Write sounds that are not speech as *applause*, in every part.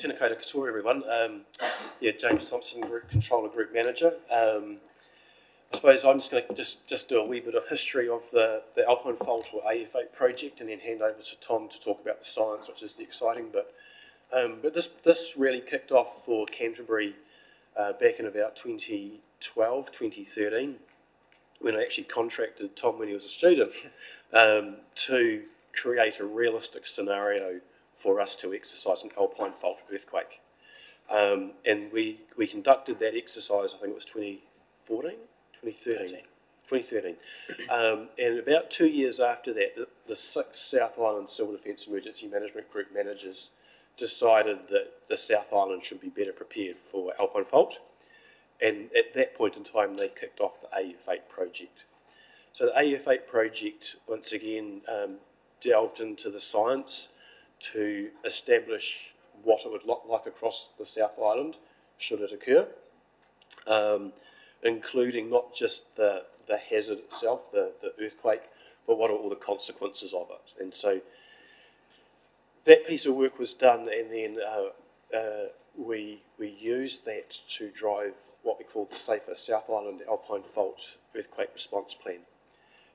tēnā koutou katoa, everyone. Um, yeah, James Thompson, Group Controller, Group Manager. Um, I suppose I'm just going to just, just do a wee bit of history of the, the Alpine Fault or AF8 project and then hand over to Tom to talk about the science, which is the exciting bit. Um, but this, this really kicked off for Canterbury uh, back in about 2012, 2013, when I actually contracted Tom when he was a student *laughs* um, to create a realistic scenario for us to exercise an alpine fault earthquake. Um, and we, we conducted that exercise, I think it was 2014, 2013. 2013. Um, and about two years after that, the, the six South Island Civil Defence Emergency Management Group managers decided that the South Island should be better prepared for alpine fault. And at that point in time, they kicked off the AF8 project. So the AF8 project, once again, um, delved into the science to establish what it would look like across the South Island should it occur, um, including not just the, the hazard itself, the, the earthquake, but what are all the consequences of it. And so that piece of work was done, and then uh, uh, we, we used that to drive what we call the Safer South Island Alpine Fault Earthquake Response Plan.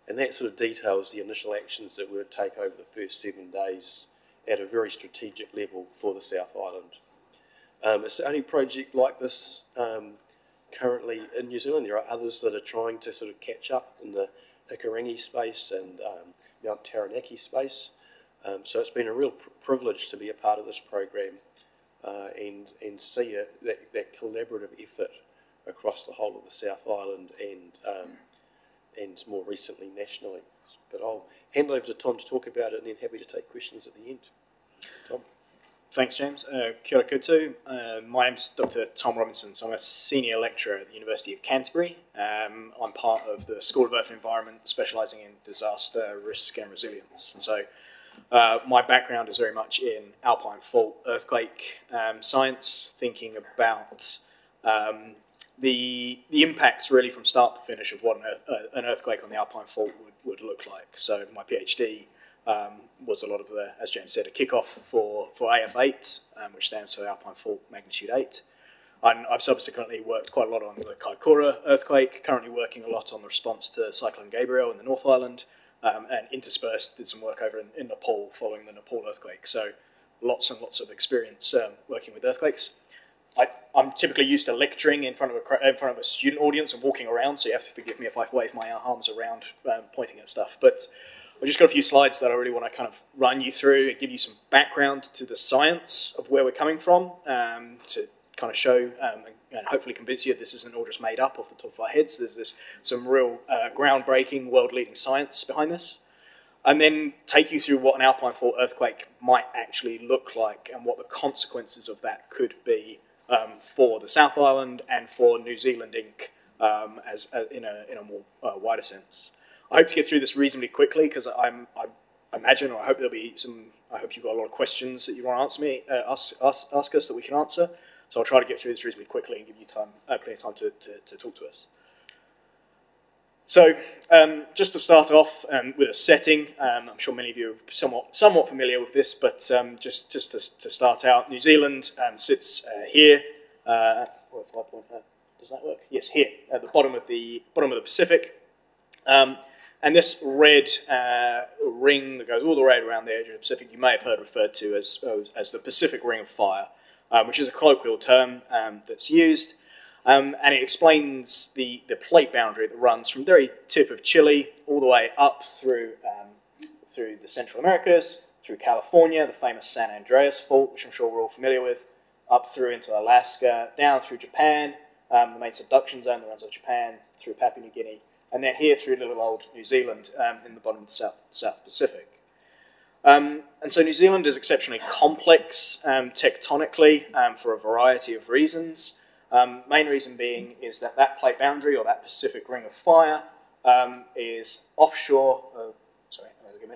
And that sort of details the initial actions that we would take over the first seven days at a very strategic level for the South Island. Um, it's the only project like this um, currently in New Zealand. There are others that are trying to sort of catch up in the Hikurangi space and um, Mount Taranaki space. Um, so it's been a real pr privilege to be a part of this program uh, and, and see a, that, that collaborative effort across the whole of the South Island and um, and more recently nationally. But I'll hand over to Tom to talk about it and then happy to take questions at the end. Tom. Thanks, James. Uh, kia ora koutou. Uh, my name's Dr. Tom Robinson, so I'm a senior lecturer at the University of Canterbury. Um, I'm part of the School of Earth and Environment, specialising in disaster risk and resilience. And so uh, my background is very much in alpine fault earthquake um, science, thinking about um, the the impacts really from start to finish of what an, earth, uh, an earthquake on the Alpine Fault would, would look like. So my PhD um, was a lot of the, as James said, a kickoff for, for AF8, um, which stands for Alpine Fault Magnitude 8. And I've subsequently worked quite a lot on the Kaikoura earthquake, currently working a lot on the response to Cyclone Gabrielle in the North Island, um, and interspersed did some work over in, in, Nepal following the Nepal earthquake. So lots and lots of experience um, working with earthquakes. I, am typically used to lecturing in front of a in front of a student audience and walking around, so you have to forgive me if I wave my arms around, um, pointing at stuff. But I've just got a few slides that I really want to kind of run you through and give you some background to the science of where we're coming from, um, to kind of show um, and hopefully convince you this isn't all just made up off the top of our heads. There's, there's some real uh, groundbreaking, world-leading science behind this and then take you through what an alpine fault earthquake might actually look like and what the consequences of that could be um, for the South Island and for New Zealand Inc. Um, as uh, in a in a more uh, wider sense. I hope to get through this reasonably quickly because I'm I imagine or I hope there'll be some. I hope you've got a lot of questions that you want to answer me, uh, ask, ask, ask us that we can answer. So I'll try to get through this reasonably quickly and give you time, uh, plenty of time to, to, to talk to us. So um, just to start off um, with a setting, um, I'm sure many of you are somewhat, somewhat familiar with this, but um, just, just to, to, start out, New Zealand um, sits uh, here. Uh, does that work? Yes, here at the bottom of the bottom of the Pacific. Um, and this red uh, ring that goes all the way around the edge of the Pacific, you may have heard referred to as, as the Pacific Ring of Fire, which is a colloquial term that's used. Um, and it explains the, the plate boundary that runs from the very tip of Chile all the way up through, um, through the Central Americas, through California, the famous San Andreas Fault, which I'm sure we're all familiar with, up through into Alaska, down through Japan, um, the main subduction zone that runs over Japan, through Papua New Guinea, and then here through little old New Zealand um, in the bottom of the South, South Pacific. Um, and so New Zealand is exceptionally complex um, tectonically um, for a variety of reasons. Um, main reason being is that that plate boundary or that Pacific Ring of Fire um, is offshore, uh, sorry,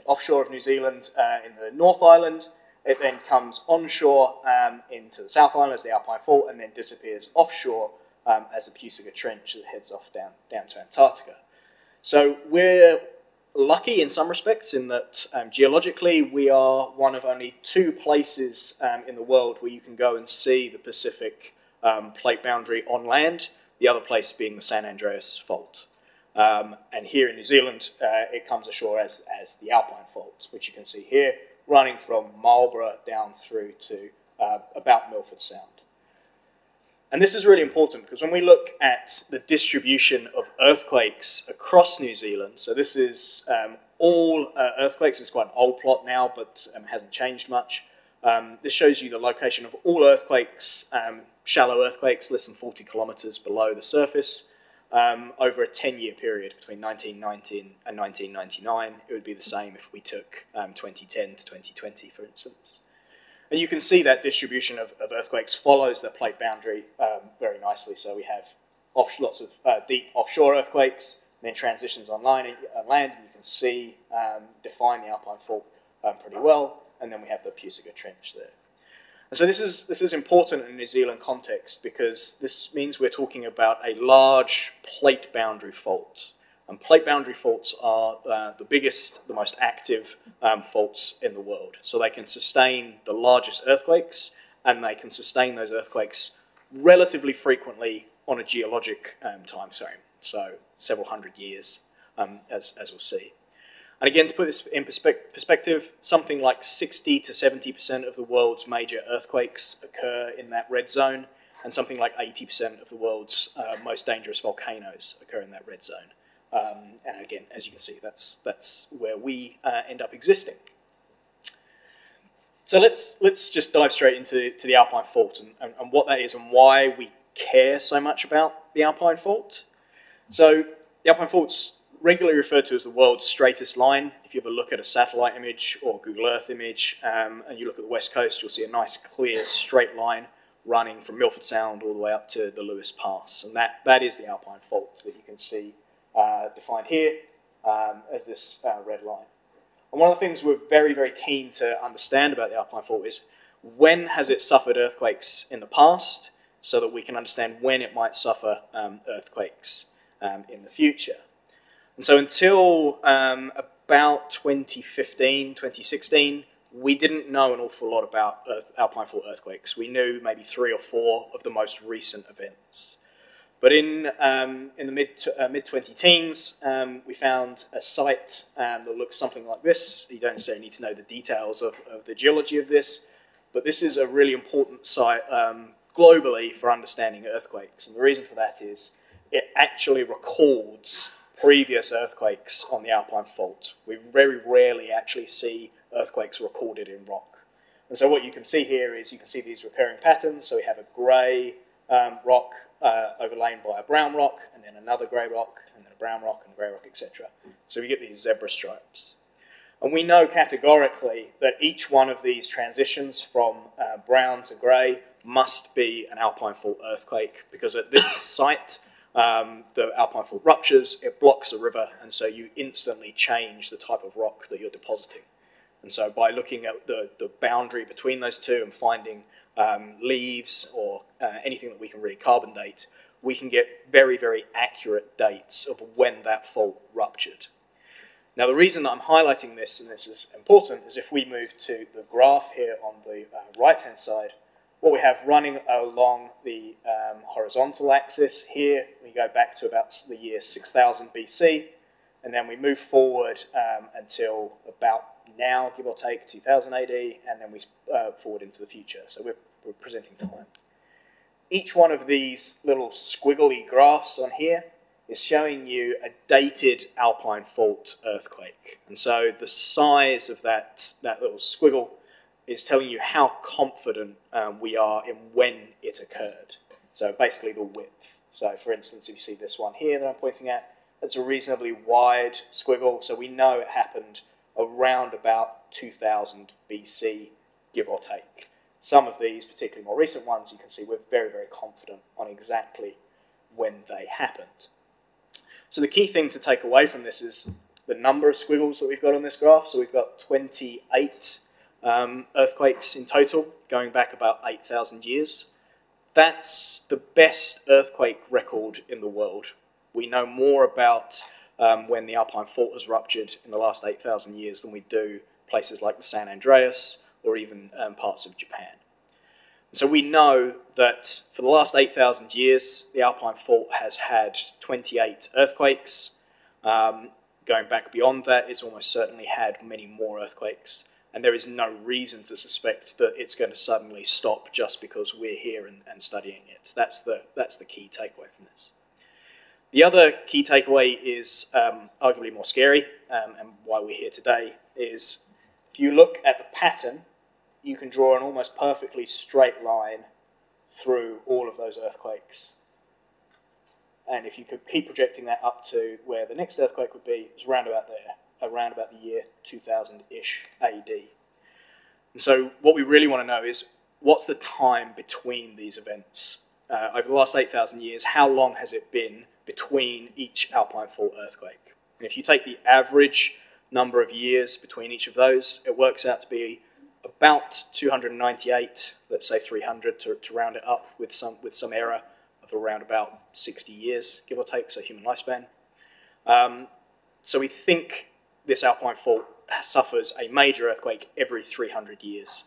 offshore of New Zealand uh, in the North Island. It then comes onshore um, into the South Island as the Alpine Fault and then disappears offshore um, as the Puysegur Trench that heads off down, down to Antarctica. So we're lucky in some respects in that um, geologically we are one of only two places um, in the world where you can go and see the Pacific um, plate boundary on land, the other place being the San Andreas Fault. Um, and here in New Zealand, uh, it comes ashore as, as the Alpine Fault, which you can see here, running from Marlborough down through to uh, about Milford Sound. And this is really important because when we look at the distribution of earthquakes across New Zealand, so this is um, all uh, earthquakes, it's quite an old plot now, but um, hasn't changed much. Um, this shows you the location of all earthquakes, um, shallow earthquakes, less than 40 kilometres below the surface, um, over a 10-year period between 1919 and 1999. It would be the same if we took 2010 um, to 2020, for instance. And you can see that distribution of, of earthquakes follows the plate boundary um, very nicely. So we have off, lots of uh, deep offshore earthquakes, then transitions on, line, on land, and you can see, um, define the Alpine Fault um, pretty well. And then we have the Puysegur Trench there. And so this is, this is important in New Zealand context because this means we're talking about a large plate boundary fault. And plate boundary faults are uh, the biggest, the most active um, faults in the world. So they can sustain the largest earthquakes, and they can sustain those earthquakes relatively frequently on a geologic um, time frame, so several hundred years, um, as, as we'll see. And again, to put this in perspe perspective, something like 60 to 70% of the world's major earthquakes occur in that red zone, and something like 80% of the world's uh, most dangerous volcanoes occur in that red zone. Um, and again, as you can see, that's, that's where we uh, end up existing. So let's, let's just dive straight into to the Alpine Fault and, and, and what that is and why we care so much about the Alpine Fault. So the Alpine Fault's regularly referred to as the world's straightest line. If you ever look at a satellite image or Google Earth image um, and you look at the west coast, you'll see a nice clear straight line running from Milford Sound all the way up to the Lewis Pass. And that, that is the Alpine Fault that you can see uh, defined here um, as this uh, red line. And one of the things we're very, very keen to understand about the Alpine Fault is when has it suffered earthquakes in the past so that we can understand when it might suffer um, earthquakes um, in the future. And so until um, about 2015, 2016, we didn't know an awful lot about Earth, Alpine Fault earthquakes. We knew maybe three or four of the most recent events. But in, um, in the mid, uh, mid 20 teens, um, we found a site um, that looks something like this. You don't necessarily need to know the details of, of the geology of this, but this is a really important site um, globally for understanding earthquakes. And the reason for that is it actually records previous earthquakes on the Alpine Fault. We very rarely actually see earthquakes recorded in rock. And so what you can see here is you can see these recurring patterns. So we have a grey um, rock uh, overlain by a brown rock, and then another grey rock, and then a brown rock, and a grey rock, etc. So we get these zebra stripes. And we know categorically that each one of these transitions from uh, brown to grey must be an alpine fault earthquake because at this site, um, the alpine fault ruptures, it blocks a river, and so you instantly change the type of rock that you're depositing. And so by looking at the, the boundary between those two and finding um, leaves or uh, anything that we can really carbon date, we can get very, very accurate dates of when that fault ruptured. Now the reason that I'm highlighting this, and this is important, is if we move to the graph here on the uh, right-hand side, what we have running along the um, horizontal axis here, we go back to about the year 6000 BC, and then we move forward um, until about now, give or take, 2000 AD, and then we uh, forward into the future. So we're, we're presenting time. Each one of these little squiggly graphs on here is showing you a dated alpine fault earthquake. And so the size of that, that little squiggle is telling you how confident um, we are in when it occurred. So basically the width. So for instance, if you see this one here that I'm pointing at, it's a reasonably wide squiggle, so we know it happened around about 2000 BC, give or take. Some of these, particularly more recent ones, you can see we're very, very confident on exactly when they happened. So the key thing to take away from this is the number of squiggles that we've got on this graph. So we've got 28 um, earthquakes in total, going back about 8,000 years. That's the best earthquake record in the world. We know more about um, when the Alpine Fault has ruptured in the last 8,000 years than we do places like the San Andreas or even um, parts of Japan. So we know that for the last 8,000 years, the Alpine Fault has had 28 earthquakes. Um, going back beyond that, it's almost certainly had many more earthquakes. And there is no reason to suspect that it's going to suddenly stop just because we're here and, and studying it. That's the, that's the key takeaway from this. The other key takeaway is um, arguably more scary, um, and why we're here today, is if you look at the pattern you can draw an almost perfectly straight line through all of those earthquakes. And if you could keep projecting that up to where the next earthquake would be, it's around about there, around about the year 2000-ish AD. And so what we really want to know is what's the time between these events? Uh, over the last 8,000 years, how long has it been between each alpine fault earthquake? And if you take the average number of years between each of those, it works out to be about 298, let's say 300 to, to round it up with some, with some error of around about 60 years, give or take, so human lifespan. Um, so we think this alpine fault suffers a major earthquake every 300 years.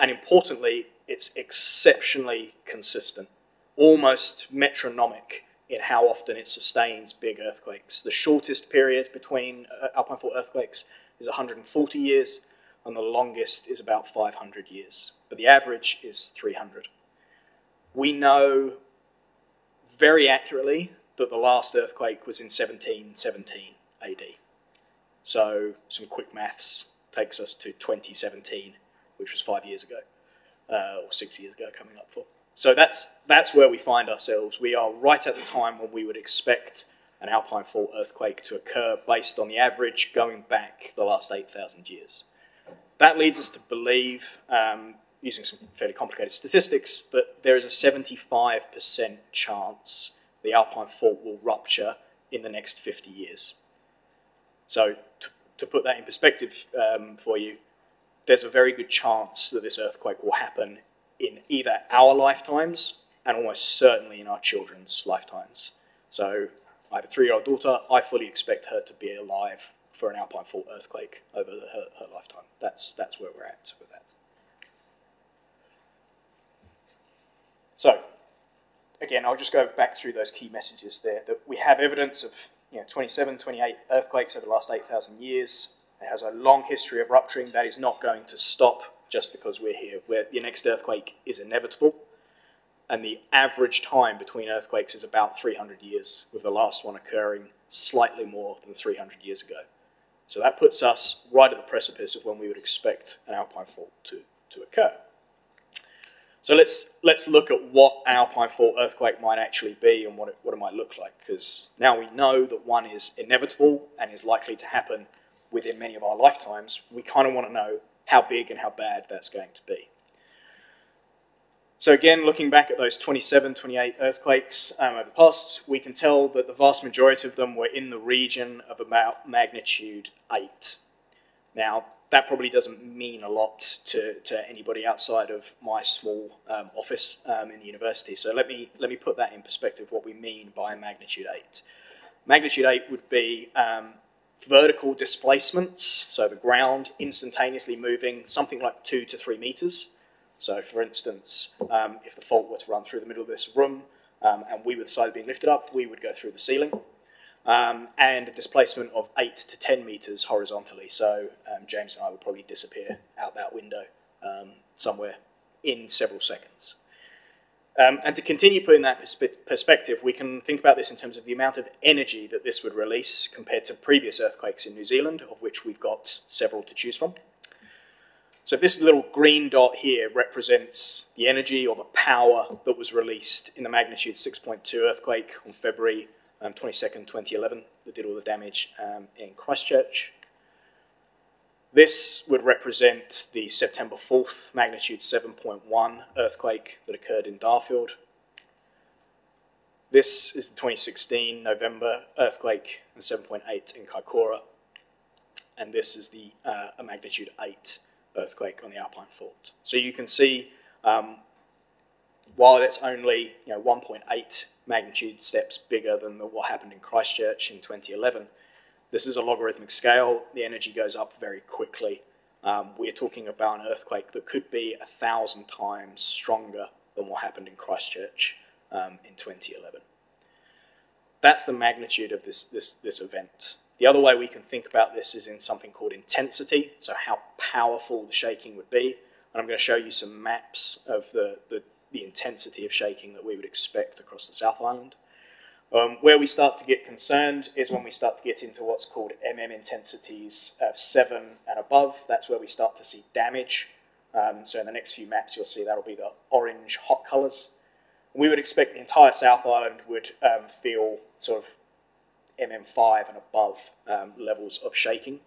And importantly, it's exceptionally consistent, almost metronomic in how often it sustains big earthquakes. The shortest period between uh, alpine fault earthquakes is 140 years, and the longest is about 500 years, but the average is 300. We know very accurately that the last earthquake was in 1717 AD. So some quick maths takes us to 2017, which was five years ago, uh, or six years ago coming up for. So that's, that's where we find ourselves. We are right at the time when we would expect an alpine fault earthquake to occur based on the average going back the last 8,000 years. That leads us to believe, um, using some fairly complicated statistics, that there is a 75% chance the Alpine fault will rupture in the next 50 years. So to, put that in perspective um, for you, there's a very good chance that this earthquake will happen in either our lifetimes and almost certainly in our children's lifetimes. So I have a three-year-old daughter. I fully expect her to be alive for an alpine fault earthquake over the, her, her lifetime. That's, that's where we're at with that. So, again, I'll just go back through those key messages there. That we have evidence of you know, 27, 28 earthquakes over the last 8,000 years. It has a long history of rupturing. That is not going to stop just because we're here. The next earthquake is inevitable. And the average time between earthquakes is about 300 years, with the last one occurring slightly more than 300 years ago. So that puts us right at the precipice of when we would expect an alpine fault to, to occur. So let's, let's look at what alpine fault earthquake might actually be and what it, what it might look like, because now we know that one is inevitable and is likely to happen within many of our lifetimes. We kind of want to know how big and how bad that's going to be. So again, looking back at those 27, 28 earthquakes um, over the past, we can tell that the vast majority of them were in the region of about magnitude 8. Now, that probably doesn't mean a lot to, to anybody outside of my small um, office um, in the university. So let me, let me put that in perspective, what we mean by magnitude 8. Magnitude 8 would be um, vertical displacements, so the ground instantaneously moving something like 2 to 3 meters. So for instance, um, if the fault were to run through the middle of this room um, and we were the side being lifted up, we would go through the ceiling. Um, and a displacement of 8 to 10 metres horizontally. So um, James and I would probably disappear out that window um, somewhere in several seconds. Um, and to continue putting that perspe perspective, we can think about this in terms of the amount of energy that this would release compared to previous earthquakes in New Zealand, of which we've got several to choose from. So if this little green dot here represents the energy or the power that was released in the magnitude 6.2 earthquake on February um, 22nd, 2011, that did all the damage um, in Christchurch. This would represent the September 4th magnitude 7.1 earthquake that occurred in Darfield. This is the 2016 November earthquake and 7.8 in Kaikoura. And this is the uh, a magnitude 8 earthquake on the Alpine Fault. So you can see, um, while it's only you know 1.8 magnitude steps bigger than the, what happened in Christchurch in 2011. This is a logarithmic scale. The energy goes up very quickly. Um, we're talking about an earthquake that could be a thousand times stronger than what happened in Christchurch um, in 2011. That's the magnitude of this, this, this event. The other way we can think about this is in something called intensity, so how powerful the shaking would be. And I'm going to show you some maps of the, the, the intensity of shaking that we would expect across the South Island. Um, where we start to get concerned is when we start to get into what's called MM intensities of 7 and above. That's where we start to see damage. Um, so in the next few maps, you'll see that'll be the orange hot colours. We would expect the entire South Island would um, feel sort of MM5 and above um, levels of shaking.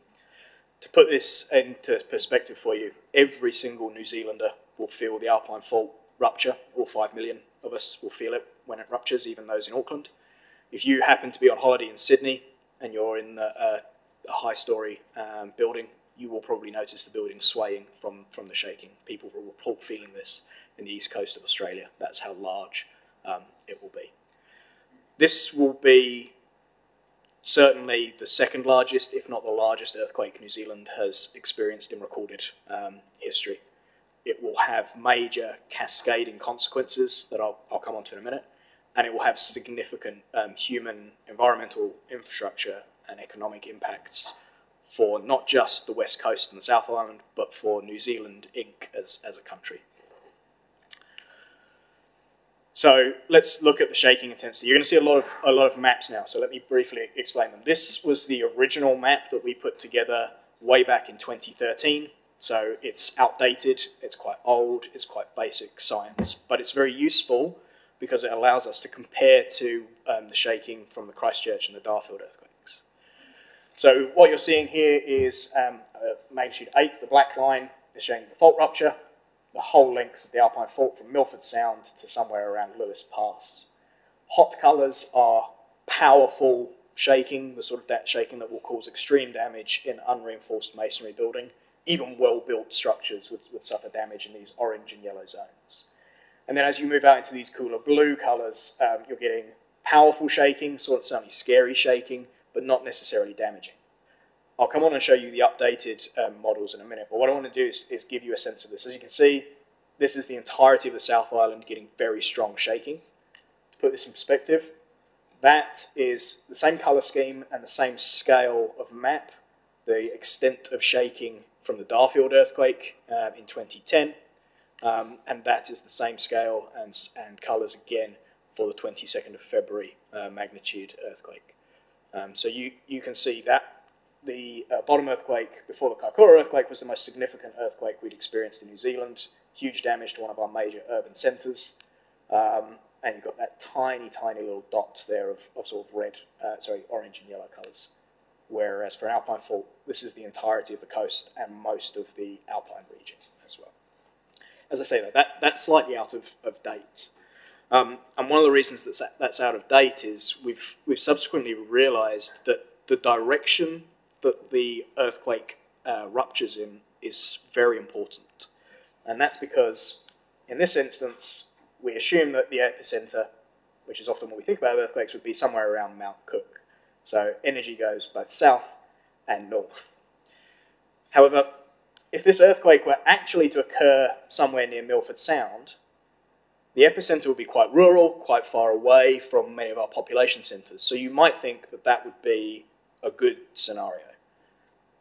To put this into perspective for you, every single New Zealander will feel the Alpine Fault rupture. All 5 million of us will feel it when it ruptures, even those in Auckland. If you happen to be on holiday in Sydney and you're in the, uh, a high story um, building, you will probably notice the building swaying from, from the shaking. People will report feeling this in the east coast of Australia. That's how large um, it will be. This will be certainly the second largest, if not the largest, earthquake New Zealand has experienced in recorded um, history. It will have major cascading consequences that I'll, I'll come on to in a minute, and it will have significant um, human, environmental infrastructure and economic impacts for not just the West Coast and the South Island, but for New Zealand Inc. as, as a country. So let's look at the shaking intensity. You're going to see a lot of a lot of maps now. So let me briefly explain them. This was the original map that we put together way back in 2013. So it's outdated, it's quite old, it's quite basic science, but it's very useful because it allows us to compare to um, the shaking from the Christchurch and the Darfield earthquakes. So what you're seeing here is um, magnitude 8, the black line is showing the fault rupture, the whole length of the Alpine Fault from Milford Sound to somewhere around Lewis Pass. Hot colours are powerful shaking, the sort of that shaking that will cause extreme damage in unreinforced masonry building. Even well-built structures would, would suffer damage in these orange and yellow zones. And then as you move out into these cooler blue colours, um, you're getting powerful shaking, sort of certainly scary shaking, but not necessarily damaging. I'll come on and show you the updated um, models in a minute, but what I want to do is, is, give you a sense of this. As you can see, this is the entirety of the South Island getting very strong shaking. To put this in perspective, that is the same colour scheme and the same scale of map, the extent of shaking from the Darfield earthquake um, in 2010, um, and that is the same scale and, and colours again for the 22nd of February uh, magnitude earthquake. Um, so you, you can see that the uh, bottom earthquake before the Kaikoura earthquake was the most significant earthquake we'd experienced in New Zealand. Huge damage to one of our major urban centres. Um, and you've got that tiny, tiny little dot there of, of sort of red, uh, sorry, orange and yellow colours. Whereas for alpine fault, this is the entirety of the coast and most of the alpine region as well. As I say, that, that that's slightly out of, of date. Um, and one of the reasons that's, that's out of date is we've, we've subsequently realised that the direction that the earthquake uh, ruptures in is very important. And that's because in this instance, we assume that the epicenter, which is often what we think about earthquakes, would be somewhere around Mount Cook. So energy goes both south and north. However, if this earthquake were actually to occur somewhere near Milford Sound, the epicenter would be quite rural, quite far away from many of our population centres. So you might think that that would be a good scenario.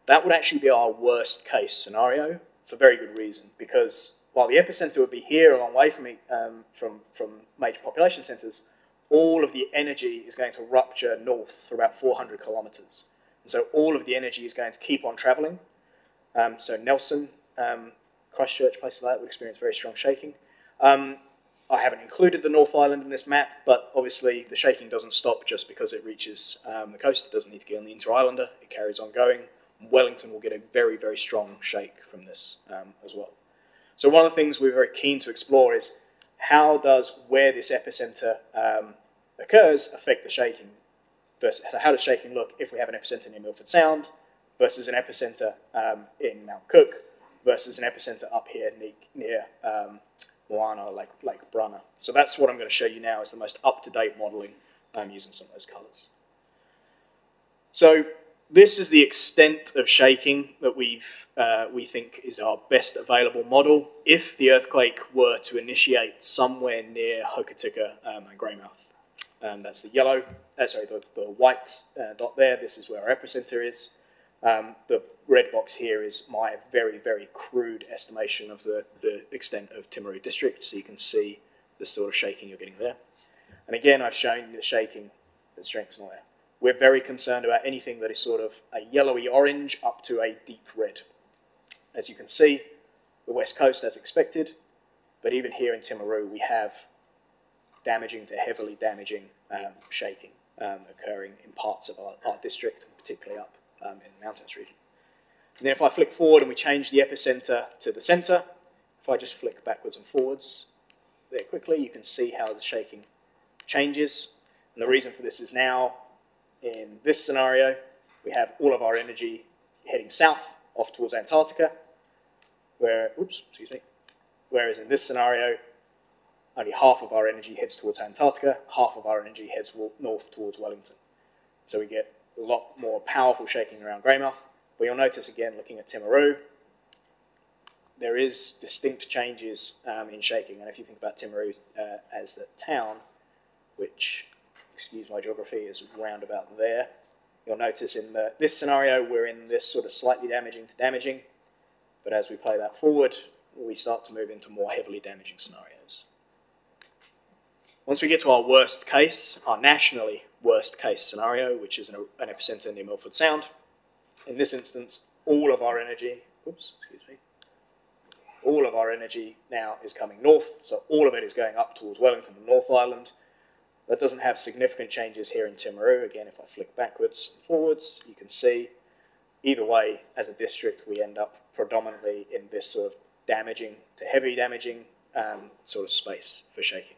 That would actually be our worst case scenario for very good reason, because while the epicenter would be here a long way from, um, from, from major population centres, all of the energy is going to rupture north for about 400 kilometres. And so all of the energy is going to keep on travelling. Um, so Nelson, um, Christchurch, places like that would experience very strong shaking. Um, I haven't included the North Island in this map, but obviously the shaking doesn't stop just because it reaches um, the coast. It doesn't need to get on the Inter-Islander. It carries on going. Wellington will get a very, very strong shake from this um, as well. So one of the things we're very keen to explore is how does where this epicenter um, occurs affect the shaking? Versus, how does shaking look if we have an epicenter near Milford Sound versus an epicenter um, in Mount Cook versus an epicenter up here near, um, Moana, Lake, Lake Brunner. So that's what I'm going to show you now is the most up-to-date modelling um, using some of those colours. So this is the extent of shaking that we've, uh, we think is our best available model if the earthquake were to initiate somewhere near Hokitika um, and Greymouth. Um, that's the yellow, uh, sorry, the, the white uh, dot there. This is where our epicenter is. Um, the red box here is my very, very crude estimation of the, the extent of Timaru district, so you can see the sort of shaking you're getting there. And again, I've shown the shaking, the strengths all that. We're very concerned about anything that is sort of a yellowy orange up to a deep red. As you can see, the west coast as expected, but even here in Timaru, we have damaging to heavily damaging um, shaking um, occurring in parts of our, our district, particularly up um, in the mountainous region. And then if I flick forward and we change the epicenter to the center, if I just flick backwards and forwards there quickly, you can see how the shaking changes. And the reason for this is now, in this scenario, we have all of our energy heading south off towards Antarctica, where, oops, excuse me, whereas in this scenario, only half of our energy heads towards Antarctica, half of our energy heads north towards Wellington. So we get a lot more powerful shaking around Greymouth. But you'll notice again, looking at Timaru, there is distinct changes um, in shaking. And if you think about Timaru uh, as the town, which, excuse my geography, is round about there, you'll notice in the, this scenario, we're in this sort of slightly damaging to damaging. But as we play that forward, we start to move into more heavily damaging scenarios. Once we get to our worst case, our nationally worst case scenario, which is an, an epicenter near Milford Sound. In this instance, all of our energy, oops, excuse me, all of our energy now is coming north, so all of it is going up towards Wellington and North Island. That doesn't have significant changes here in Timaru. Again, if I flick backwards and forwards, you can see either way, as a district, we end up predominantly in this sort of damaging to heavy damaging um, sort of space for shaking.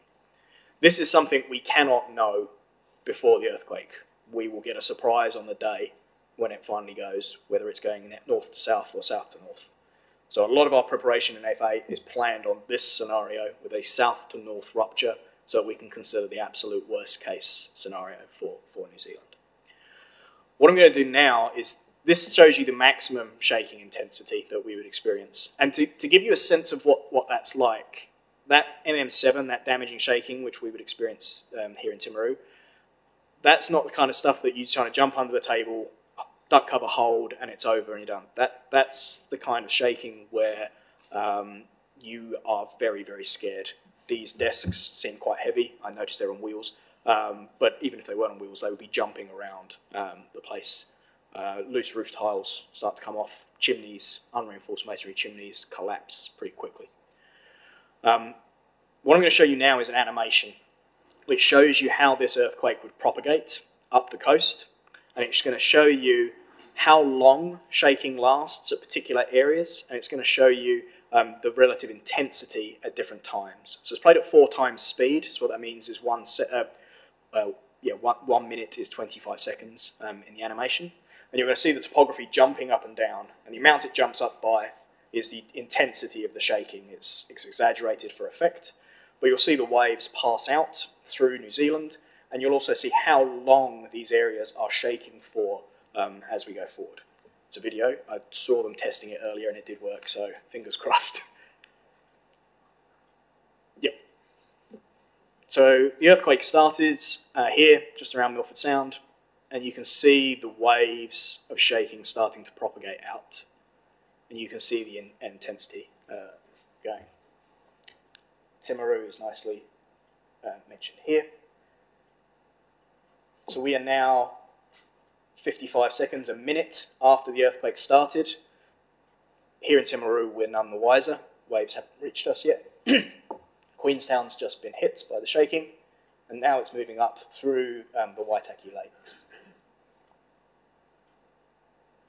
This is something we cannot know before the earthquake. We will get a surprise on the day when it finally goes, whether it's going north to south or south to north. So a lot of our preparation in FA is planned on this scenario with a south to north rupture so we can consider the absolute worst case scenario for, for New Zealand. What I'm going to do now is this shows you the maximum shaking intensity that we would experience. And to, to give you a sense of what, what that's like, that MM7, that damaging shaking, which we would experience um, here in Timaru, that's not the kind of stuff that you're trying to jump under the table, duck cover hold, and it's over and you're done. That that's the kind of shaking where um, you are very very scared. These desks seem quite heavy. I noticed they're on wheels, um, but even if they weren't on wheels, they would be jumping around um, the place. Uh, loose roof tiles start to come off. Chimneys, unreinforced masonry chimneys, collapse pretty quickly. Um, what I'm going to show you now is an animation which shows you how this earthquake would propagate up the coast. And it's going to show you how long shaking lasts at particular areas. And it's going to show you um, the relative intensity at different times. So it's played at four times speed. So what that means is one, uh, yeah, one, one minute is 25 seconds um, in the animation. And you're going to see the topography jumping up and down. And the amount it jumps up by is the intensity of the shaking. It's, it's exaggerated for effect, but you'll see the waves pass out through New Zealand, and you'll also see how long these areas are shaking for um, as we go forward. It's a video. I saw them testing it earlier and it did work, so fingers *laughs* crossed. yep. So the earthquake started uh, here, just around Milford Sound, and you can see the waves of shaking starting to propagate out and you can see the in intensity uh, going. Timaru is nicely uh, mentioned here. So we are now 55 seconds, a minute after the earthquake started. Here in Timaru, we're none the wiser. Waves haven't reached us yet. *clears throat* Queenstown's just been hit by the shaking, and now it's moving up through um, the Waitaki Lakes.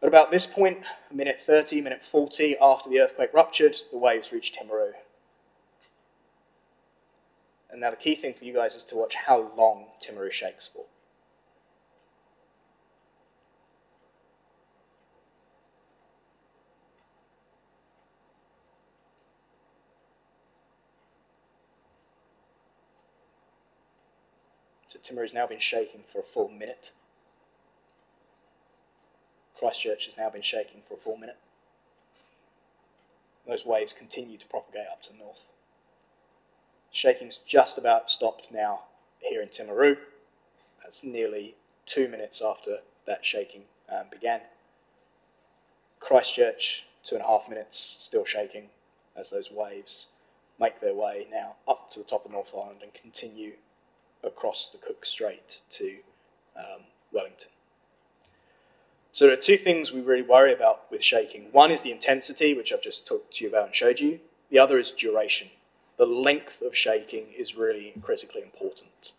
At about this point, minute 30, minute 40 after the earthquake ruptured, the waves reached Timaru. And now the key thing for you guys is to watch how long Timaru shakes for. So Timaru has now been shaking for a full minute. Christchurch has now been shaking for a full minute. Those waves continue to propagate up to the north. Shaking's just about stopped now here in Timaru. That's nearly two minutes after that shaking um, began. Christchurch, two and a half minutes, still shaking as those waves make their way now up to the top of North Island and continue across the Cook Strait to um, Wellington. So there are two things we really worry about with shaking. One is the intensity, which I've just talked to you about and showed you. The other is duration. The length of shaking is really critically important.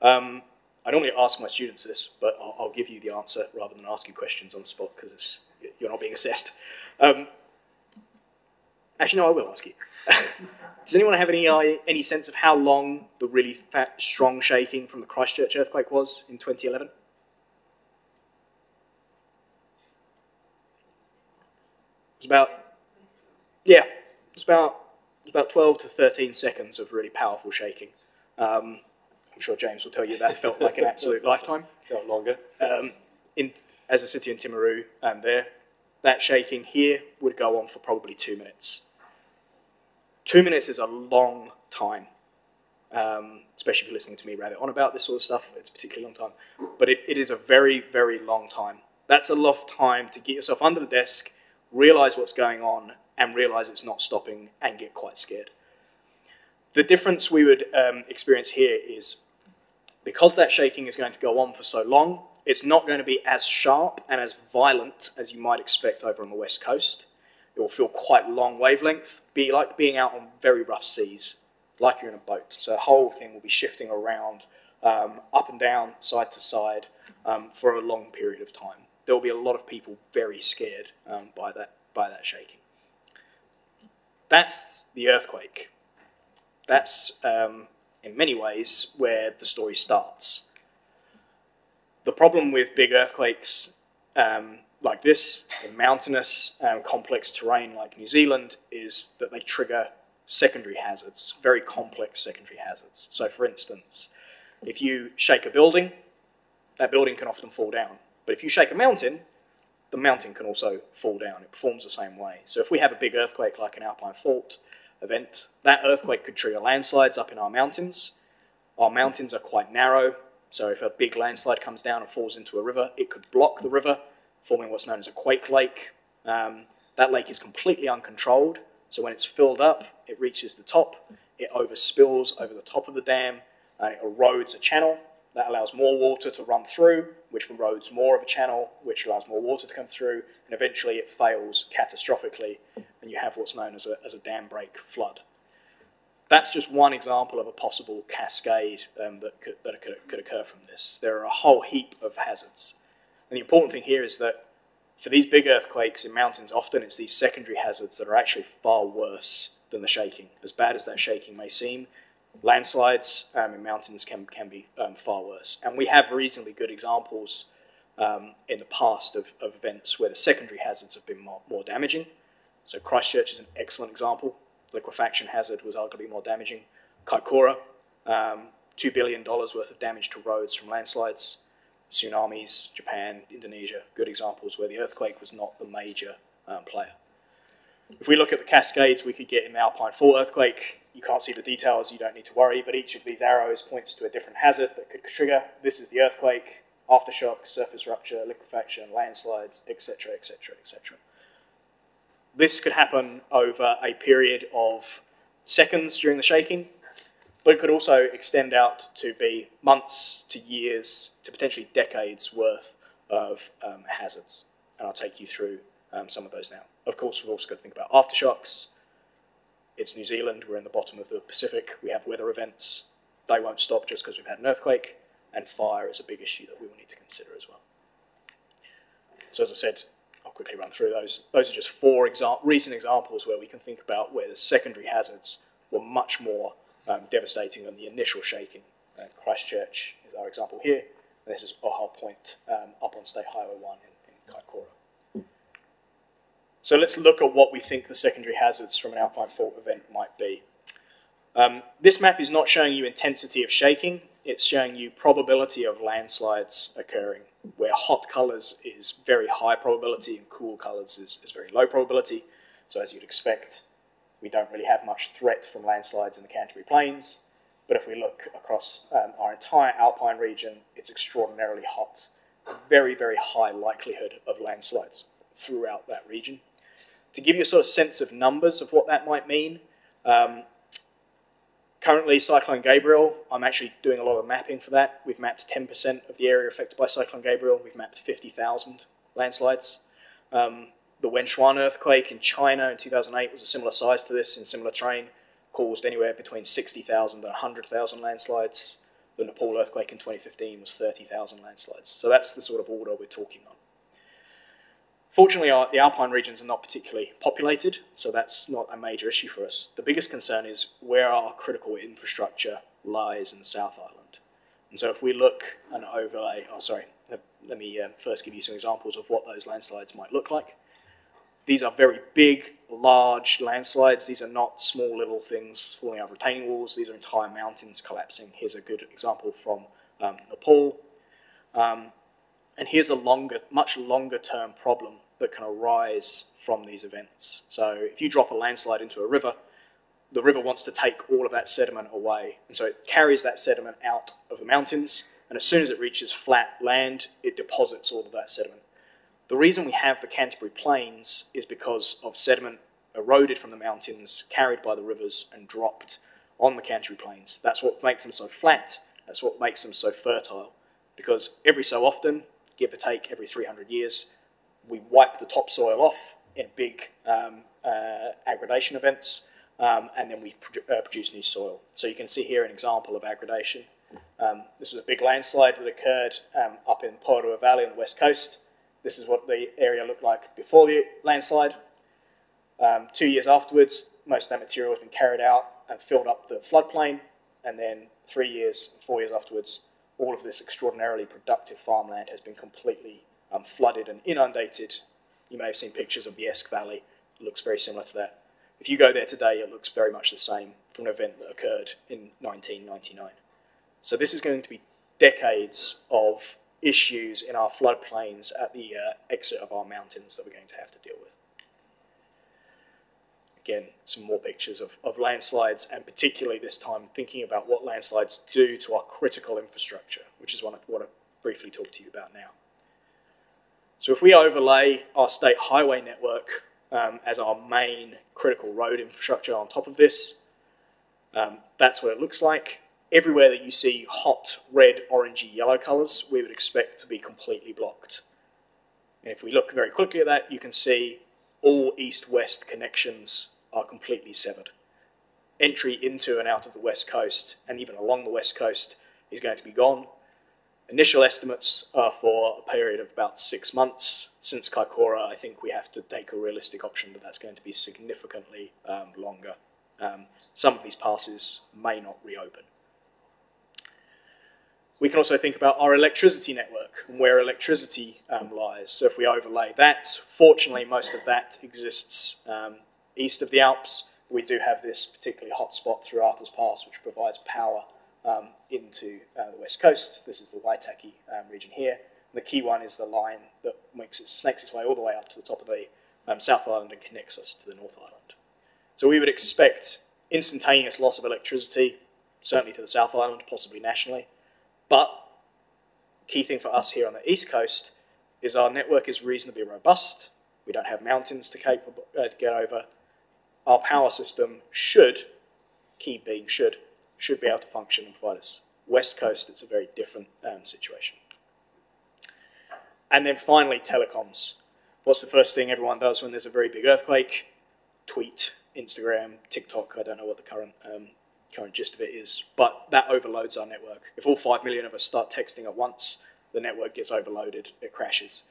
Um, I normally ask my students this, but I'll, I'll, give you the answer rather than ask you questions on the spot because you're not being assessed. Um, actually, no, I will ask you. *laughs* Does anyone have any uh, any sense of how long the really fat, strong shaking from the Christchurch earthquake was in 2011? It was about yeah, it was about it was about 12 to 13 seconds of really powerful shaking. Um, I'm sure James will tell you that felt like an absolute *laughs* lifetime. Felt longer. Um, in, as a city in Timaru, and there, that shaking here would go on for probably two minutes. Two minutes is a long time, um, especially if you're listening to me rabbit on about this sort of stuff. It's a particularly long time, but it, it is a very, very long time. That's a lot of time to get yourself under the desk, realize what's going on, and realize it's not stopping, and get quite scared. The difference we would um, experience here is because that shaking is going to go on for so long, it's not going to be as sharp and as violent as you might expect over on the west coast. It will feel quite long wavelength, be like being out on very rough seas, like you're in a boat. So the whole thing will be shifting around, um, up and down, side to side, um, for a long period of time. There will be a lot of people very scared um, by that by that shaking. That's the earthquake. That's um, in many ways, where the story starts. The problem with big earthquakes um, like this, in mountainous, um, complex terrain like New Zealand, is that they trigger secondary hazards, very complex secondary hazards. So, for instance, if you shake a building, that building can often fall down. But if you shake a mountain, the mountain can also fall down. It performs the same way. So if we have a big earthquake like an alpine fault, event. That earthquake could trigger landslides up in our mountains. Our mountains are quite narrow, so if a big landslide comes down and falls into a river, it could block the river, forming what's known as a quake lake. Um, that lake is completely uncontrolled, so when it's filled up, it reaches the top, it overspills over the top of the dam, and it erodes a channel. That allows more water to run through, which erodes more of a channel, which allows more water to come through, and eventually it fails catastrophically and you have what's known as a, as a dam break flood. That's just one example of a possible cascade um, that, could, that could, could occur from this. There are a whole heap of hazards. And the important thing here is that for these big earthquakes in mountains, often it's these secondary hazards that are actually far worse than the shaking. As bad as that shaking may seem, landslides um, in mountains can, can be um, far worse. And we have reasonably good examples um, in the past of, of, events where the secondary hazards have been more, more damaging. So Christchurch is an excellent example. Liquefaction hazard was arguably more damaging. Kaikoura, um, $2 billion worth of damage to roads from landslides. Tsunamis, Japan, Indonesia, good examples where the earthquake was not the major um, player. If we look at the cascades we could get in the Alpine Fault earthquake, you can't see the details, you don't need to worry, but each of these arrows points to a different hazard that could trigger. This is the earthquake, aftershock, surface rupture, liquefaction, landslides, etc., etc., etc. This could happen over a period of seconds during the shaking, but it could also extend out to be months to years to potentially decades worth of um, hazards. And I'll take you through um, some of those now. Of course, we've also got to think about aftershocks. It's New Zealand, we're in the bottom of the Pacific, we have weather events. They won't stop just because we've had an earthquake, and fire is a big issue that we will need to consider as well. So as I said, I'll quickly run through those. Those are just four exa recent examples where we can think about where the secondary hazards were much more um, devastating than the initial shaking. Uh, Christchurch is our example here. And this is Ohau Point um, up on State Highway 1 in, in Kaikoura. So let's look at what we think the secondary hazards from an alpine fault event might be. Um, this map is not showing you intensity of shaking. it's showing you probability of landslides occurring, where hot colours is very high probability and cool colours is, is very low probability. So as you'd expect, we don't really have much threat from landslides in the Canterbury Plains. But if we look across um, our entire alpine region, it's extraordinarily hot. Very, very high likelihood of landslides throughout that region. To give you a sort of sense of numbers of what that might mean, um, currently Cyclone Gabrielle, I'm actually doing a lot of mapping for that. We've mapped 10% of the area affected by Cyclone Gabrielle. We've mapped 50,000 landslides. Um, the Wenchuan earthquake in China in 2008 was a similar size to this in similar terrain, caused anywhere between 60,000 and 100,000 landslides. The Nepal earthquake in 2015 was 30,000 landslides. So that's the sort of order we're talking on. Fortunately, our, the alpine regions are not particularly populated, so that's not a major issue for us. The biggest concern is where our critical infrastructure lies in the South Island. And so if we look and overlay, oh sorry, let, me uh, first give you some examples of what those landslides might look like. These are very big, large landslides. These are not small little things falling out of retaining walls. These are entire mountains collapsing. Here's a good example from um, Nepal. Um, and here's a longer, much longer term problem that can arise from these events. So if you drop a landslide into a river, the river wants to take all of that sediment away. And so it carries that sediment out of the mountains. And as soon as it reaches flat land, it deposits all of that sediment. The reason we have the Canterbury Plains is because of sediment eroded from the mountains, carried by the rivers, and dropped on the Canterbury Plains. That's what makes them so flat, that's what makes them so fertile. Because every so often, give or take every 300 years, we wipe the topsoil off in big um, uh, aggradation events, um, and then we uh, produce new soil. So you can see here an example of aggradation. Um, this was a big landslide that occurred um, up in Poerua Valley on the west coast. This is what the area looked like before the landslide. Um, two years afterwards, most of that material has been carried out and filled up the floodplain. And then three years, four years afterwards, all of this extraordinarily productive farmland has been completely um, flooded and inundated. You may have seen pictures of the Esk Valley. It looks very similar to that. If you go there today, it looks very much the same from an event that occurred in 1999. So this is going to be decades of issues in our floodplains at the uh, exit of our mountains that we're going to have to deal with. Again, some more pictures of, of landslides and particularly this time thinking about what landslides do to our critical infrastructure, which is what I want to briefly talk to you about now. So if we overlay our state highway network um, as our main critical road infrastructure on top of this, um, that's what it looks like everywhere that you see hot red, orangey, yellow colours, we would expect to be completely blocked. And if we look very quickly at that, you can see all east-west connections are completely severed. Entry into and out of the west coast, and even along the west coast, is going to be gone. Initial estimates are for a period of about six months. Since Kaikoura, I think we have to take a realistic option that that's going to be significantly um, longer. Um, some of these passes may not reopen. We can also think about our electricity network and where electricity um, lies. So if we overlay that, fortunately most of that exists um, east of the Alps. We do have this particularly hot spot through Arthur's Pass which provides power um, into uh, the west coast. This is the Waitaki um, region here. And the key one is the line that makes it, snakes its way all the way up to the top of the um, South Island and connects us to the North Island. So we would expect instantaneous loss of electricity, certainly to the South Island, possibly nationally, but key thing for us here on the east coast is our network is reasonably robust. We don't have mountains to, capable, uh, to get over. Our power system should, key being should, should be able to function and provide us. West coast, it's a very different um, situation. And then finally, telecoms. What's the first thing everyone does when there's a very big earthquake? Tweet, Instagram, TikTok, I don't know what the current um, current gist of it is, but that overloads our network. If all 5 million of us start texting at once, the network gets overloaded, it crashes.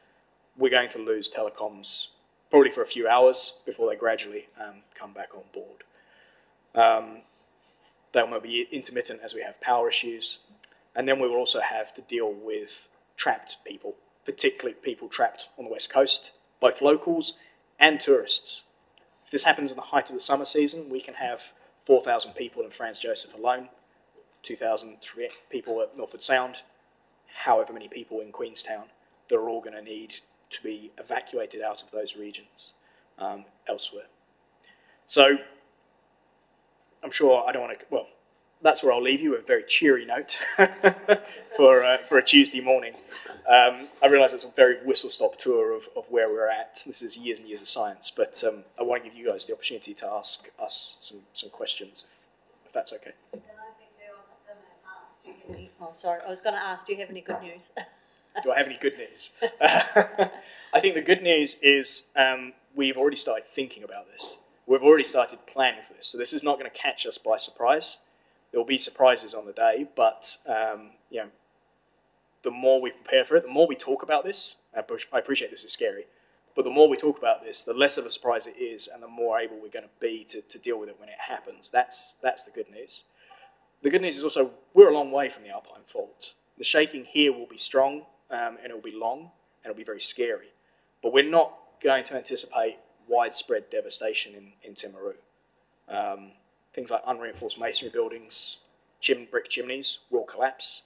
We're going to lose telecoms probably for a few hours before they gradually um, come back on board. Um, they will be intermittent as we have power issues, and then we will also have to deal with trapped people, particularly people trapped on the west coast, both locals and tourists. If this happens in the height of the summer season, we can have 4,000 people in Franz Josef alone, 2,000 people at Milford Sound, however many people in Queenstown, that are all going to need to be evacuated out of those regions um, elsewhere. So I'm sure I don't want to, well, that's where I'll leave you with a very cheery note *laughs* for, uh, for a Tuesday morning. Um, I realise it's a very whistle stop tour of, of where we're at. This is years and years of science, but um, I want to give you guys the opportunity to ask us some, some questions, if, if that's okay. Oh, sorry, I was going to ask, do you have any good news? *laughs* do I have any good news? *laughs* I think the good news is um, we've already started thinking about this. We've already started planning for this. So this is not going to catch us by surprise. There will be surprises on the day, but um, you know, the more we prepare for it, the more we talk about this. I appreciate this is scary, but the more we talk about this, the less of a surprise it is, and the more able we're going to be to, to deal with it when it happens. That's that's the good news. The good news is also we're a long way from the Alpine Fault. The shaking here will be strong, um, and it will be long, and it will be very scary. But we're not going to anticipate widespread devastation in, in Timaru. Um, things like unreinforced masonry buildings, brick chimneys will collapse.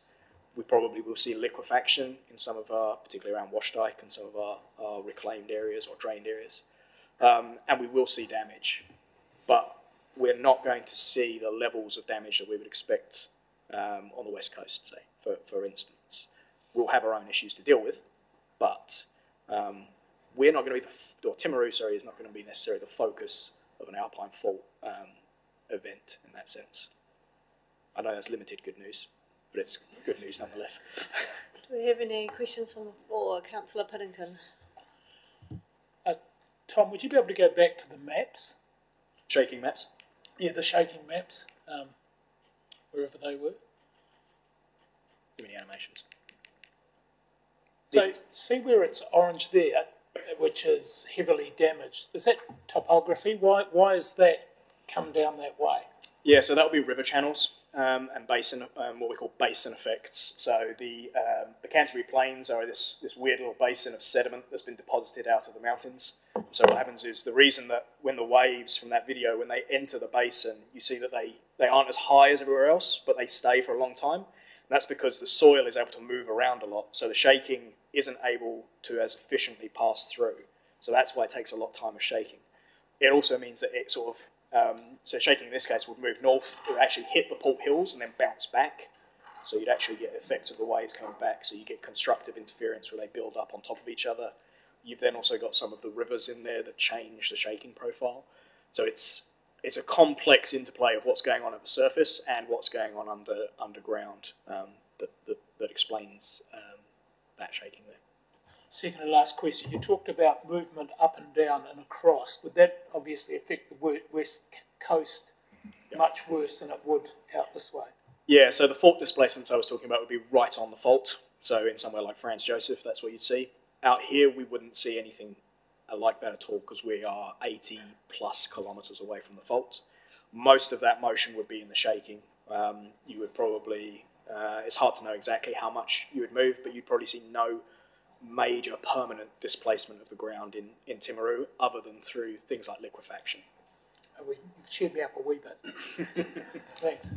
We probably will see liquefaction in some of our, particularly around Washdyke and some of our, our reclaimed areas or drained areas. Um, and we will see damage. But we're not going to see the levels of damage that we would expect um, on the west coast, say, for, for instance. We'll have our own issues to deal with, but um, we're not going to be the, or Timaru, sorry, is not going to be necessarily the focus of an alpine fault um, event in that sense. I know that's limited good news, but it's good news nonetheless. *laughs* Do we have any questions from the floor? Councillor Piddington. Uh, Tom, would you be able to go back to the maps? Shaking maps? Yeah, the shaking maps, um, wherever they were. Give me the animations. So, see where it's orange there? which is heavily damaged. Is that topography? Why, why is that come down that way? Yeah, so that would be river channels um, and basin, um, what we call basin effects. So the um, the Canterbury Plains are this this weird little basin of sediment that's been deposited out of the mountains. So what happens is the reason that when the waves from that video, when they enter the basin, you see that they they aren't as high as everywhere else, but they stay for a long time. And that's because the soil is able to move around a lot. So the shaking isn't able to as efficiently pass through. So that's why it takes a lot of time of shaking. It also means that it sort of, um, so shaking in this case would move north, it would actually hit the Port Hills and then bounce back. So you'd actually get the effect of the waves coming back. So you get constructive interference where they build up on top of each other. You've then also got some of the rivers in there that change the shaking profile. So it's it's a complex interplay of what's going on at the surface and what's going on under underground um, that, that, that explains um, that shaking there. Second and last question. You talked about movement up and down and across. Would that obviously affect the west coast yep. much worse than it would out this way? Yeah, so the fault displacements I was talking about would be right on the fault. So in somewhere like Franz Josef, that's what you'd see. Out here, we wouldn't see anything like that at all because we are 80 plus kilometres away from the fault. Most of that motion would be in the shaking. Um, you would probably uh, it's hard to know exactly how much you would move, but you'd probably see no major permanent displacement of the ground in, in Timaru other than through things like liquefaction. Uh, we, you've cheered me up a wee bit. *laughs* Thanks.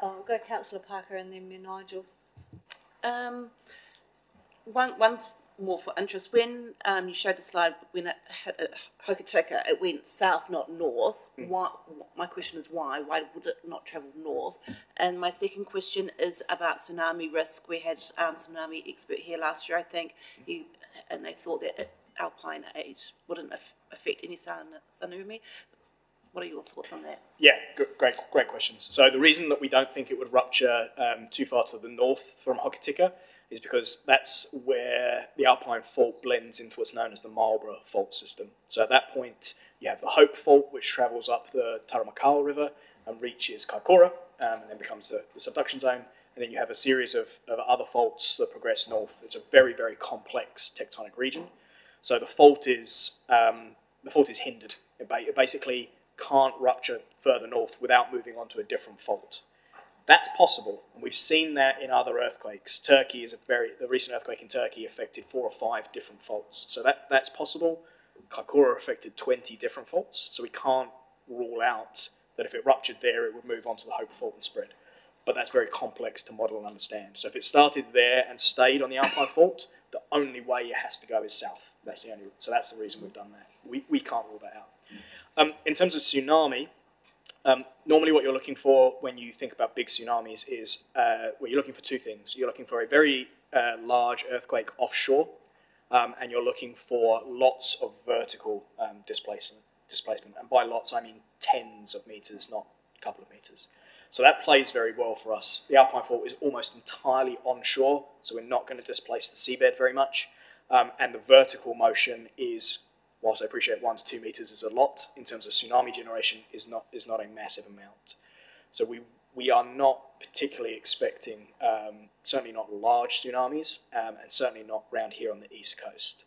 I'll go Councillor Parker and then me Nigel. Um, one, one's more for interest. When um, you showed the slide when it hit Hokitika, it went south, not north. Mm. Why, my question is why? Why would it not travel north? And my second question is about tsunami risk. We had um, tsunami expert here last year, I think, he, and they thought that alpine aid wouldn't affect any tsunami. What are your thoughts on that? Yeah, great, great questions. So the reason that we don't think it would rupture um, too far to the north from Hokitika is because that's where the Alpine fault blends into what's known as the Marlborough fault system. So at that point, you have the Hope fault, which travels up the Taramakau River and reaches Kaikoura, um, and then becomes the, the, subduction zone. And then you have a series of, of other faults that progress north. It's a very, very complex tectonic region. So the fault is um, the fault is hindered. It basically can't rupture further north without moving on to a different fault. That's possible, and we've seen that in other earthquakes. Turkey is a very the recent earthquake in Turkey affected four or five different faults, so that that's possible. Kaikoura affected twenty different faults, so we can't rule out that if it ruptured there, it would move on to the Hope Fault and spread. But that's very complex to model and understand. So if it started there and stayed on the Alpine Fault, the only way it has to go is south. That's the only. So that's the reason we've done that. We, we can't rule that out. Um, in terms of tsunami, um, normally what you're looking for when you think about big tsunamis is uh, well, you're looking for two things. You're looking for a very uh, large earthquake offshore, um, and you're looking for lots of vertical um, displacement. Displacement, and by lots I mean tens of meters, not a couple of meters. So that plays very well for us. The Alpine Fault is almost entirely onshore, so we're not going to displace the seabed very much. Um, and the vertical motion is, whilst I appreciate one to two meters is a lot, in terms of tsunami generation, is not is not a massive amount. So we we are not particularly expecting, um, certainly not large tsunamis, um, and certainly not round here on the east coast.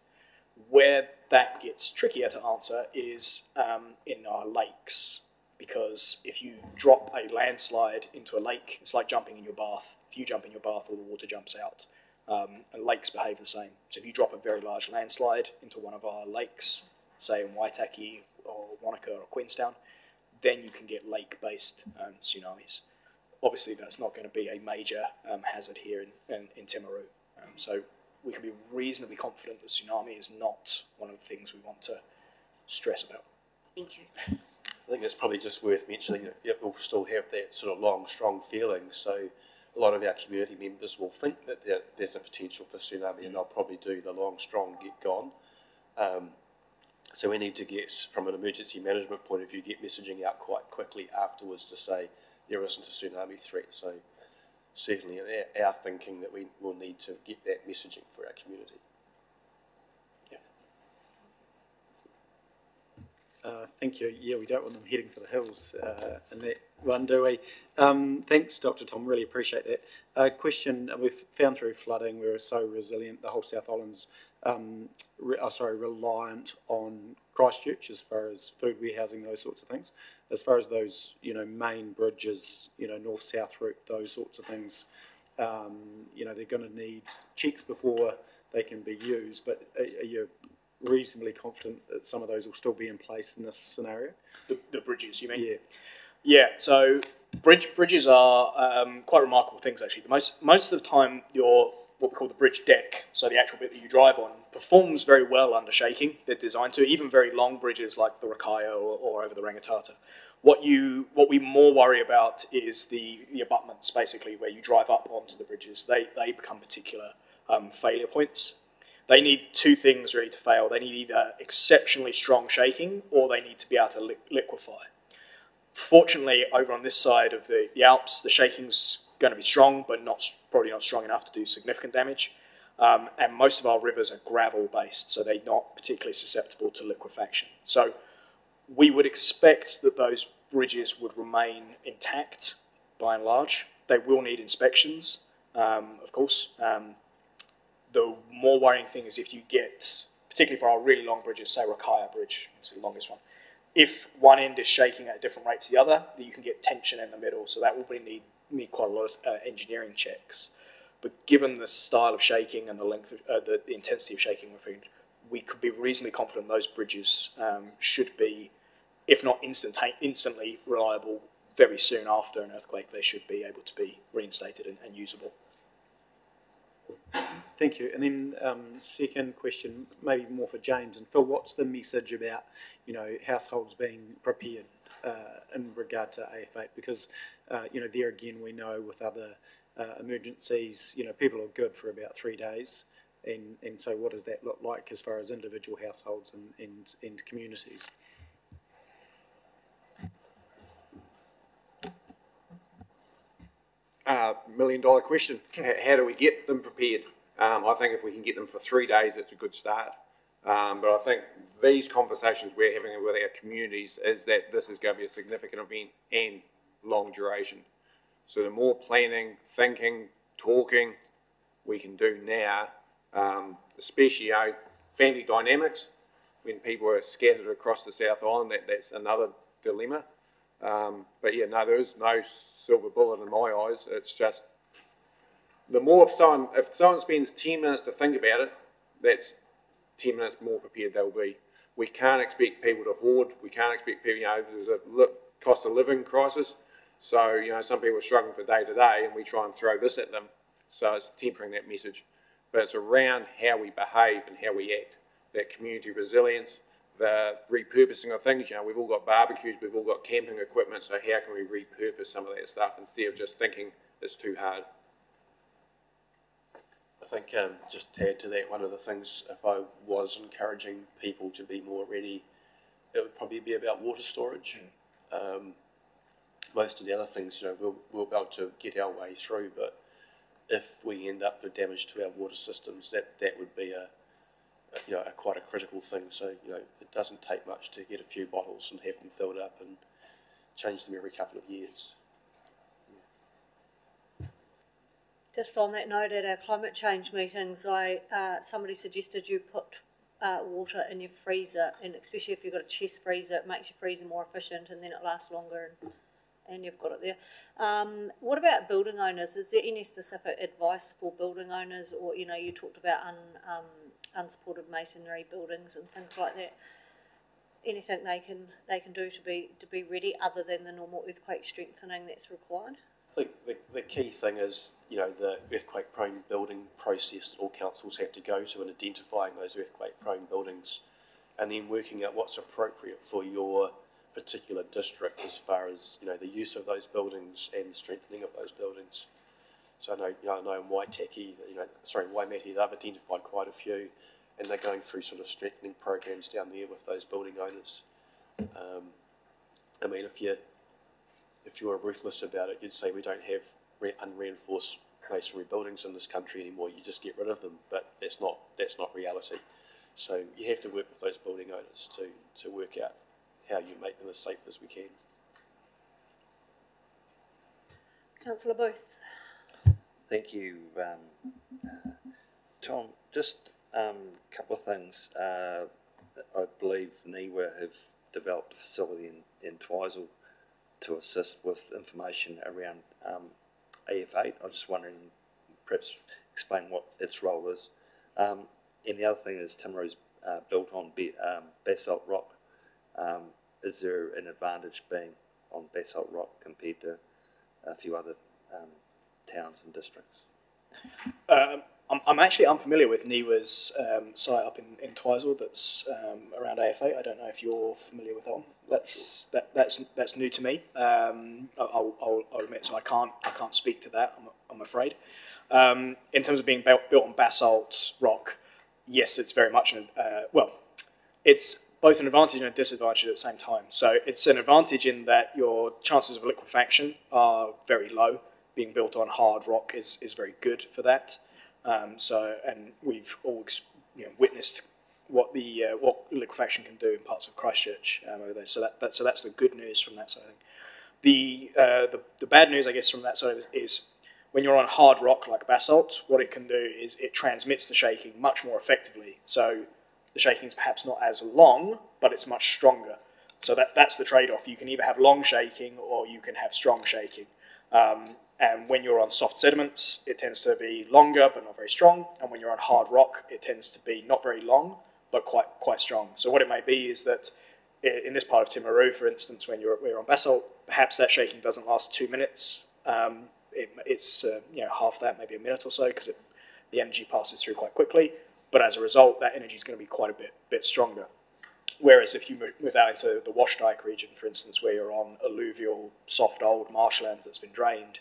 Where that gets trickier to answer is um, in our lakes, because if you drop a landslide into a lake, it's like jumping in your bath. If you jump in your bath, all the water jumps out. Um, and lakes behave the same. So if you drop a very large landslide into one of our lakes, say in Waitaki or Wanaka or Queenstown, then you can get lake-based um, tsunamis. Obviously, that's not going to be a major um, hazard here in, in, in Timaru. Um, so we can be reasonably confident that tsunami is not one of the things we want to stress about. Thank you. I think it's probably just worth mentioning that it will still have that sort of long, strong feeling. So a lot of our community members will think that there, there's a potential for tsunami and they'll probably do the long, strong, get gone. Um, so we need to get, from an emergency management point of view, get messaging out quite quickly afterwards to say there isn't a tsunami threat. So certainly our, our thinking that we will need to get that messaging for our community. Uh, thank you. Yeah, we don't want them heading for the hills uh, in that one, do we? Um, thanks, Dr. Tom. Really appreciate that. Uh, question: We've found through flooding we're so resilient. The whole South Island's um, re- oh, sorry reliant on Christchurch as far as food warehousing, those sorts of things. As far as those, you know, main bridges, you know, north-south route, those sorts of things. Um, you know, they're going to need checks before they can be used. But are, are you reasonably confident that some of those will still be in place in this scenario? The, the bridges, you mean? Yeah. Yeah, so bridge bridges are um, quite remarkable things actually. The most most of the time, your what we call the bridge deck, so the actual bit that you drive on, performs very well under shaking. They're designed to, even very long bridges like the Rakaia or, or over the Rangitata. What you what we more worry about is the, the abutments, basically, where you drive up onto the bridges. They they become particular um, failure points. They need two things really to fail. They need either exceptionally strong shaking or they need to be able to li- liquefy. Fortunately, over on this side of the, the Alps, the shaking's going to be strong, but not probably not strong enough to do significant damage. Um, and most of our rivers are gravel based, so they're not particularly susceptible to liquefaction. So we would expect that those bridges would remain intact by and large. They will need inspections, um, of course. Um, the more worrying thing is if you get, particularly for our really long bridges, say Rakaia Bridge, it's the longest one, if one end is shaking at a different rate to the other, you can get tension in the middle. So that will need, need quite a lot of uh, engineering checks. But given the style of shaking and the length, of, uh, the, the intensity of shaking, we could be reasonably confident those bridges um, should be, if not instanta- instantly reliable, very soon after an earthquake, they should be able to be reinstated and, and usable. Thank you. And then um, second question, maybe more for James and Phil. What's the message about you know households being prepared uh, in regard to AF8? Because uh, you know there again we know with other uh, emergencies, you know people are good for about three days, and and so what does that look like as far as individual households and and, and communities? Million dollar question. How do we get them prepared? Um, I think if we can get them for three days, it's a good start. Um, but I think these conversations we're having with our communities is that this is going to be a significant event and long duration. So the more planning, thinking, talking we can do now, um, especially you know, family dynamics, when people are scattered across the South Island, that, that's another dilemma. Um, but yeah, no, there is no silver bullet in my eyes. It's just the more if someone if someone spends ten minutes to think about it, that's ten minutes more prepared they'll be. We can't expect people to hoard. We can't expect people. You know, there's a cost of living crisis. So, you know, some people are struggling for day to day and we try and throw this at them. So it's tempering that message. But it's around how we behave and how we act, that community resilience, the repurposing of things. You know, we've all got barbecues, we've all got camping equipment, so how can we repurpose some of that stuff instead of just thinking it's too hard? I think um, just to add to that, one of the things, if I was encouraging people to be more ready, it would probably be about water storage. Um, most of the other things, you know, we'll, we'll be able to get our way through, but if we end up with damage to our water systems, that, that would be a, you know, quite a critical thing. So, you know, it doesn't take much to get a few bottles and have them filled up and change them every couple of years. Just on that note, at our climate change meetings, I, uh, somebody suggested you put, uh, water in your freezer, and especially if you've got a chest freezer, it makes your freezer more efficient and then it lasts longer and, and you've got it there. Um, what about building owners? Is there any specific advice for building owners, or, you know, you talked about un, um, unsupported masonry buildings and things like that? Anything they can, they can do to be, to be ready, other than the normal earthquake strengthening that's required? I think the, the key thing is, you know, the earthquake prone building process that all councils have to go to and identifying those earthquake prone buildings and then working out what's appropriate for your particular district as far as, you know, the use of those buildings and the strengthening of those buildings. So I know, you know, I know in Waitaki, you know, sorry, Waimate, they've identified quite a few and they're going through sort of strengthening programs down there with those building owners. Um, I mean, if you if you were ruthless about it, you'd say we don't have re- unreinforced masonry buildings in this country anymore. You just get rid of them, but that's not that's not reality. So you have to work with those building owners to to work out how you make them as safe as we can. Councillor Booth? Thank you, um, uh, Tom. Just a um, couple of things. Uh, I believe NIWA have developed a facility in, in Twizel to assist with information around um, AF8. I was just wondering, perhaps explain what its role is. Um, and the other thing is Timaru's uh, built on be, um, basalt rock. Um, is there an advantage being on basalt rock compared to a few other um, towns and districts? Um, I'm, I'm actually unfamiliar with NIWA's um, site up in, in Twizel that's um, around AF8. I don't know if you're familiar with that one. That's that, that's that's new to me. Um, I'll, I'll, I'll admit, so I can't I can't speak to that. I'm, I'm afraid. Um, in terms of being built, built on basalt rock, yes, it's very much an uh, well, it's both an advantage and a disadvantage at the same time. So it's an advantage in that your chances of liquefaction are very low. Being built on hard rock is, is very good for that. Um, so, and we've all you know, witnessed what the uh, what liquefaction can do in parts of Christchurch um, over there. So that, that so that's the good news from that side. The, uh, the the bad news, I guess, from that side is when you're on hard rock like basalt, what it can do is it transmits the shaking much more effectively. So the shaking is perhaps not as long, but it's much stronger. So that that's the trade-off. You can either have long shaking or you can have strong shaking. Um, and when you're on soft sediments, it tends to be longer but not very strong. And when you're on hard rock, it tends to be not very long but quite quite strong. So what it may be is that in this part of Timaru, for instance, when you're, we're on basalt, perhaps that shaking doesn't last two minutes. Um, it, it's uh, you know half that, maybe a minute or so, because the energy passes through quite quickly. But as a result, that energy is going to be quite a bit bit stronger. Whereas if you move out into the Washdyke region, for instance, where you're on alluvial, soft old marshlands that's been drained,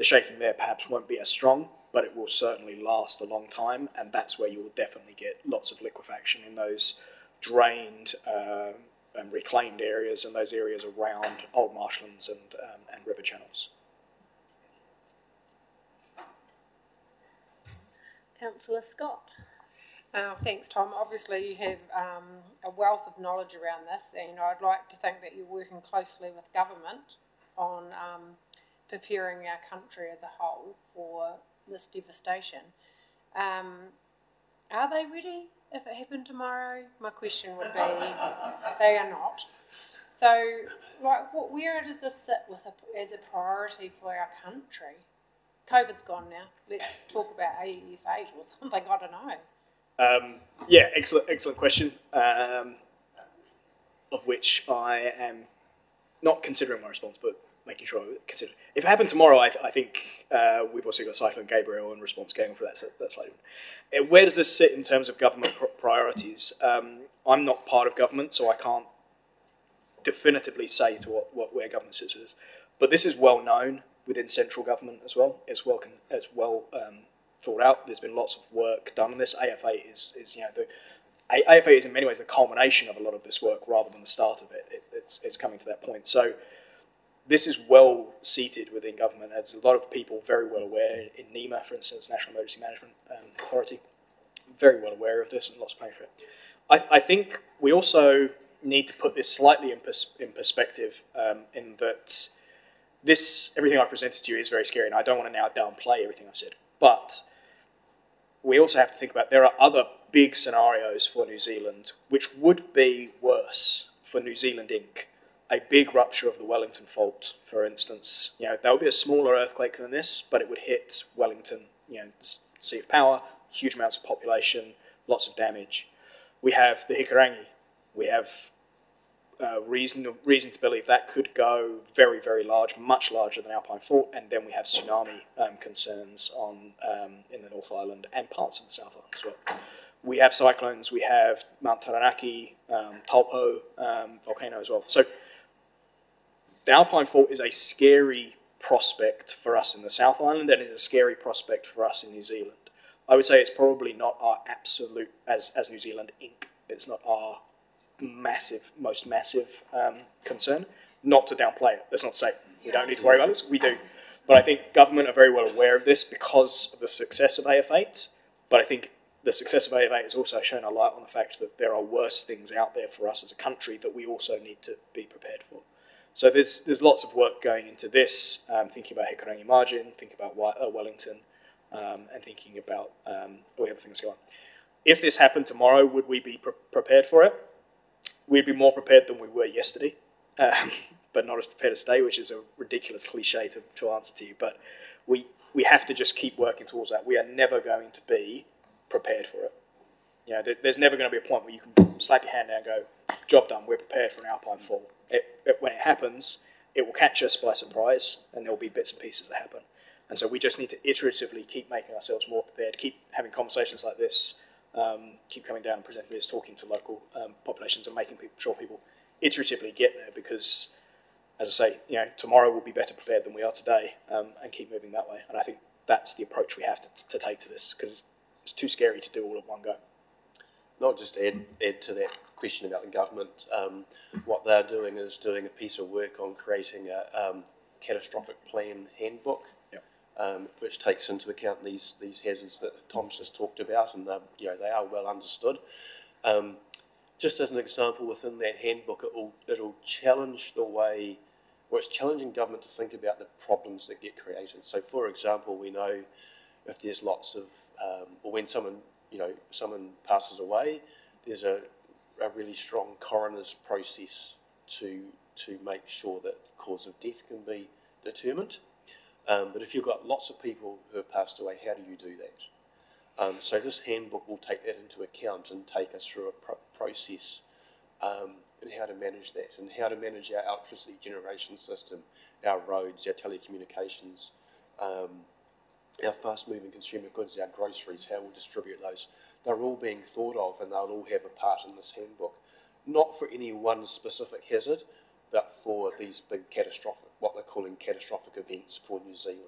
the shaking there perhaps won't be as strong, but it will certainly last a long time, and that's where you will definitely get lots of liquefaction in those drained um, and reclaimed areas and those areas around old marshlands and, um, and river channels. Councillor Scott? Uh, thanks, Tom. Obviously, you have um, a wealth of knowledge around this, and I'd like to think that you're working closely with government on um, preparing our country as a whole for this devastation. Um, are they ready if it happened tomorrow? My question would be, they are not. So, like, what, where does this sit with a, as a priority for our country? COVID's gone now. Let's talk about AF8 or something. I don't know. Um, yeah, excellent, excellent question. Um, of which I am not considering my response, but making sure. If it happened tomorrow, I, th- I think uh, we've also got Cyclone Gabrielle and response going for that. So like, uh, where does this sit in terms of government pr- priorities? Um, I'm not part of government, so I can't definitively say to what, what where government sits with this. But this is well known within central government as well. It's well con- it's well um, thought out. There's been lots of work done on this. AF8 is, is you know the AF8 is in many ways the culmination of a lot of this work rather than the start of it. it it's it's coming to that point. So this is well seated within government. There's a lot of people very well aware in NEMA, for instance, National Emergency Management um, Authority, very well aware of this and lots of planning for it. I, I think we also need to put this slightly in, pers- in perspective um, in that this, everything I've presented to you is very scary and I don't want to now downplay everything I've said. But we also have to think about there are other big scenarios for New Zealand which would be worse for New Zealand Inc a big rupture of the Wellington Fault, for instance. You know, that would be a smaller earthquake than this, but it would hit Wellington, you know, Sea of Power, huge amounts of population, lots of damage. We have the Hikurangi. We have uh, reason reason to believe that could go very, very large, much larger than Alpine Fault, and then we have tsunami um, concerns on um, in the North Island and parts of the South Island as well. We have cyclones. We have Mount Taranaki, um, Taupo um, volcano as well. So the Alpine Fault is a scary prospect for us in the South Island and is a scary prospect for us in New Zealand. I would say it's probably not our absolute, as, as New Zealand Inc., it's not our massive, most massive um, concern. Not to downplay it. That's not say we don't need to worry about this. We do. But I think government are very well aware of this because of the success of AF8. But I think the success of AF8 has also shown a light on the fact that there are worse things out there for us as a country that we also need to be prepared for. So there's there's lots of work going into this, um, thinking about Hikurangi Margin, thinking about uh, Wellington, um, and thinking about um, all the other things going on. If this happened tomorrow, would we be pre- prepared for it? We'd be more prepared than we were yesterday, um, *laughs* but not as prepared as today, which is a ridiculous cliche to, to answer to you. But we we have to just keep working towards that. We are never going to be prepared for it. You know, there, there's never going to be a point where you can slap your hand down and go, "Job done. We're prepared for an alpine fault." It, it, when it happens, it will catch us by surprise, and there will be bits and pieces that happen. And so we just need to iteratively keep making ourselves more prepared, keep having conversations like this, um, keep coming down and presenting this, talking to local um, populations, and making people, sure people iteratively get there. Because, as I say, you know, tomorrow will be better prepared than we are today, um, and keep moving that way. And I think that's the approach we have to, to take to this, because it's too scary to do all at one go. Not just add, add to that question about the government. Um, what they're doing is doing a piece of work on creating a um, catastrophic plan handbook, Yep. um, which takes into account these these hazards that Tom's just talked about, and you know they are well understood. Um, just as an example, within that handbook, it will it'll challenge the way, or it's challenging government to think about the problems that get created. So, for example, we know if there's lots of, um, or when someone you know someone passes away, there's a a really strong coroner's process to to make sure that cause of death can be determined. Um, but if you've got lots of people who have passed away, how do you do that? Um, so this handbook will take that into account and take us through a pro- process um, and how to manage that and how to manage our electricity generation system, our roads, our telecommunications, um, our fast-moving consumer goods, our groceries, how we'll distribute those they're all being thought of and they'll all have a part in this handbook. Not for any one specific hazard, but for these big catastrophic, what they're calling catastrophic events for New Zealand.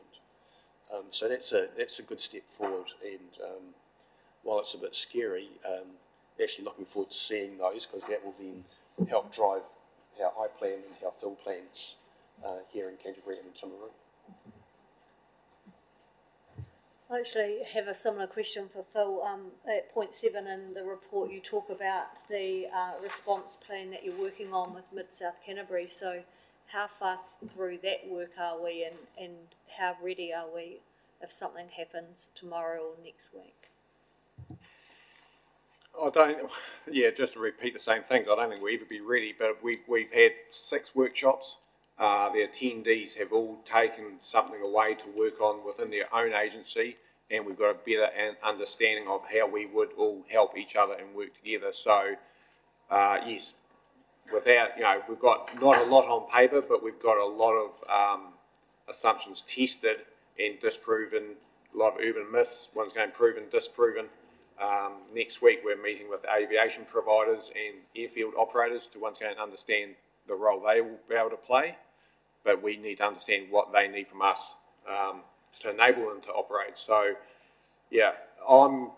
Um, so that's a that's a good step forward, and um, while it's a bit scary, um, actually looking forward to seeing those because that will then help drive how I plan and how Phil plans uh, here in Canterbury and in Timaru. I actually have a similar question for Phil. Um, at point seven in the report, you talk about the uh, response plan that you're working on with Mid South Canterbury. So, how far through that work are we, and, and how ready are we if something happens tomorrow or next week? I don't, yeah, just to repeat the same things, I don't think we'll ever be ready, but we've, we've had six workshops. Uh, the attendees have all taken something away to work on within their own agency, and we've got a better understanding of how we would all help each other and work together. So, uh, yes, without, you know, we've got not a lot on paper, but we've got a lot of um, assumptions tested and disproven, a lot of urban myths, one's going proven, disproven. Um, next week, we're meeting with aviation providers and airfield operators to once again understand the role they will be able to play, but we need to understand what they need from us um, to enable them to operate. So, yeah, I'm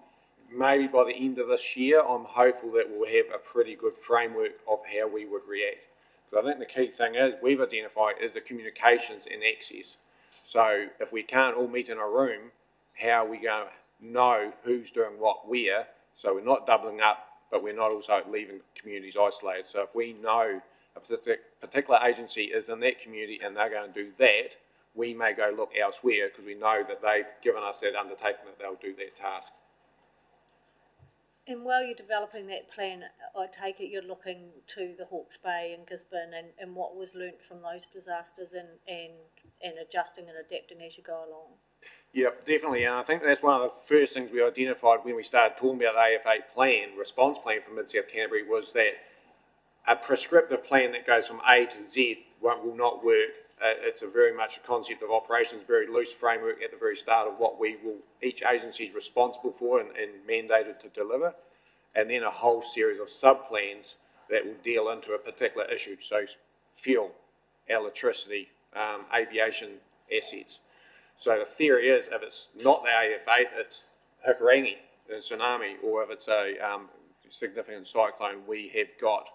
maybe by the end of this year, I'm hopeful that we'll have a pretty good framework of how we would react. Because I think the key thing is we've identified is the communications and access. So if we can't all meet in a room, how are we going to know who's doing what where? So we're not doubling up, but we're not also leaving communities isolated. So if we know a particular agency is in that community and they're going to do that, we may go look elsewhere because we know that they've given us that undertaking that they'll do that task. And while you're developing that plan, I take it you're looking to the Hawke's Bay and Gisborne and, and what was learnt from those disasters and, and, and adjusting and adapting as you go along. Yep, definitely, and I think that's one of the first things we identified when we started talking about the AF8 plan, response plan for Mid-South Canterbury, was that a prescriptive plan that goes from A to Z will not work. Uh, it's a very much a concept of operations, very loose framework at the very start of what we will, each agency is responsible for and, and mandated to deliver, and then a whole series of sub-plans that will deal into a particular issue, so fuel, electricity, um, aviation assets. So the theory is if it's not the AF8, it's Hikurangi, a tsunami, or if it's a um, significant cyclone, we have got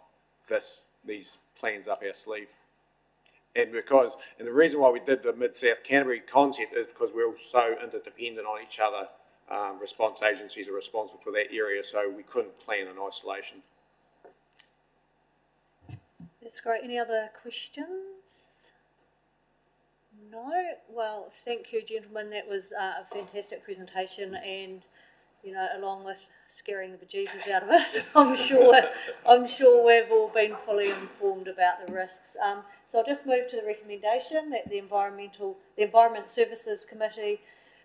this these plans up our sleeve. And because, and the reason why we did the Mid-South Canterbury concept is because we're all so interdependent on each other. Um, response agencies are responsible for that area, so we couldn't plan in isolation. That's great. Any other questions? No? Well, thank you, gentlemen. That was uh, a fantastic presentation and, you know, along with scaring the bejesus out of us, *laughs* I'm sure, I'm sure we've all been fully informed about the risks. Um, so I'll just move to the recommendation that the Environmental, the Environment Services Committee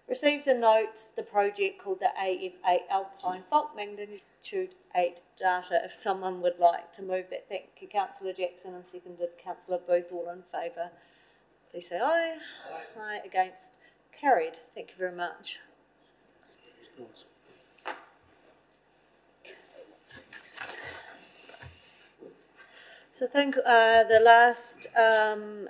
receives and notes the project called the AF8 Alpine Fault Magnitude 8 data. If someone would like to move that, thank you, Councillor Jackson, and seconded Councillor Booth, all in favour. Please say aye. Aye. Aye. Against. Carried. Thank you very much. So I think uh, the last um,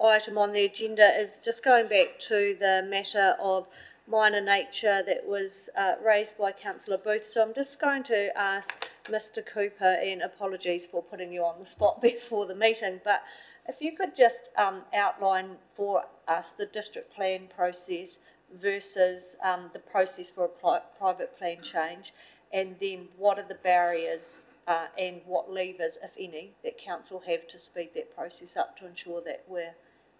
item on the agenda is just going back to the matter of minor nature that was uh, raised by Councillor Booth. So I'm just going to ask Mr Cooper, and apologies for putting you on the spot *laughs* before the meeting, but if you could just um, outline for us the district plan process versus um, the process for a pri- private plan change, and then what are the barriers uh, and what levers, if any, that council have to speed that process up to ensure that we're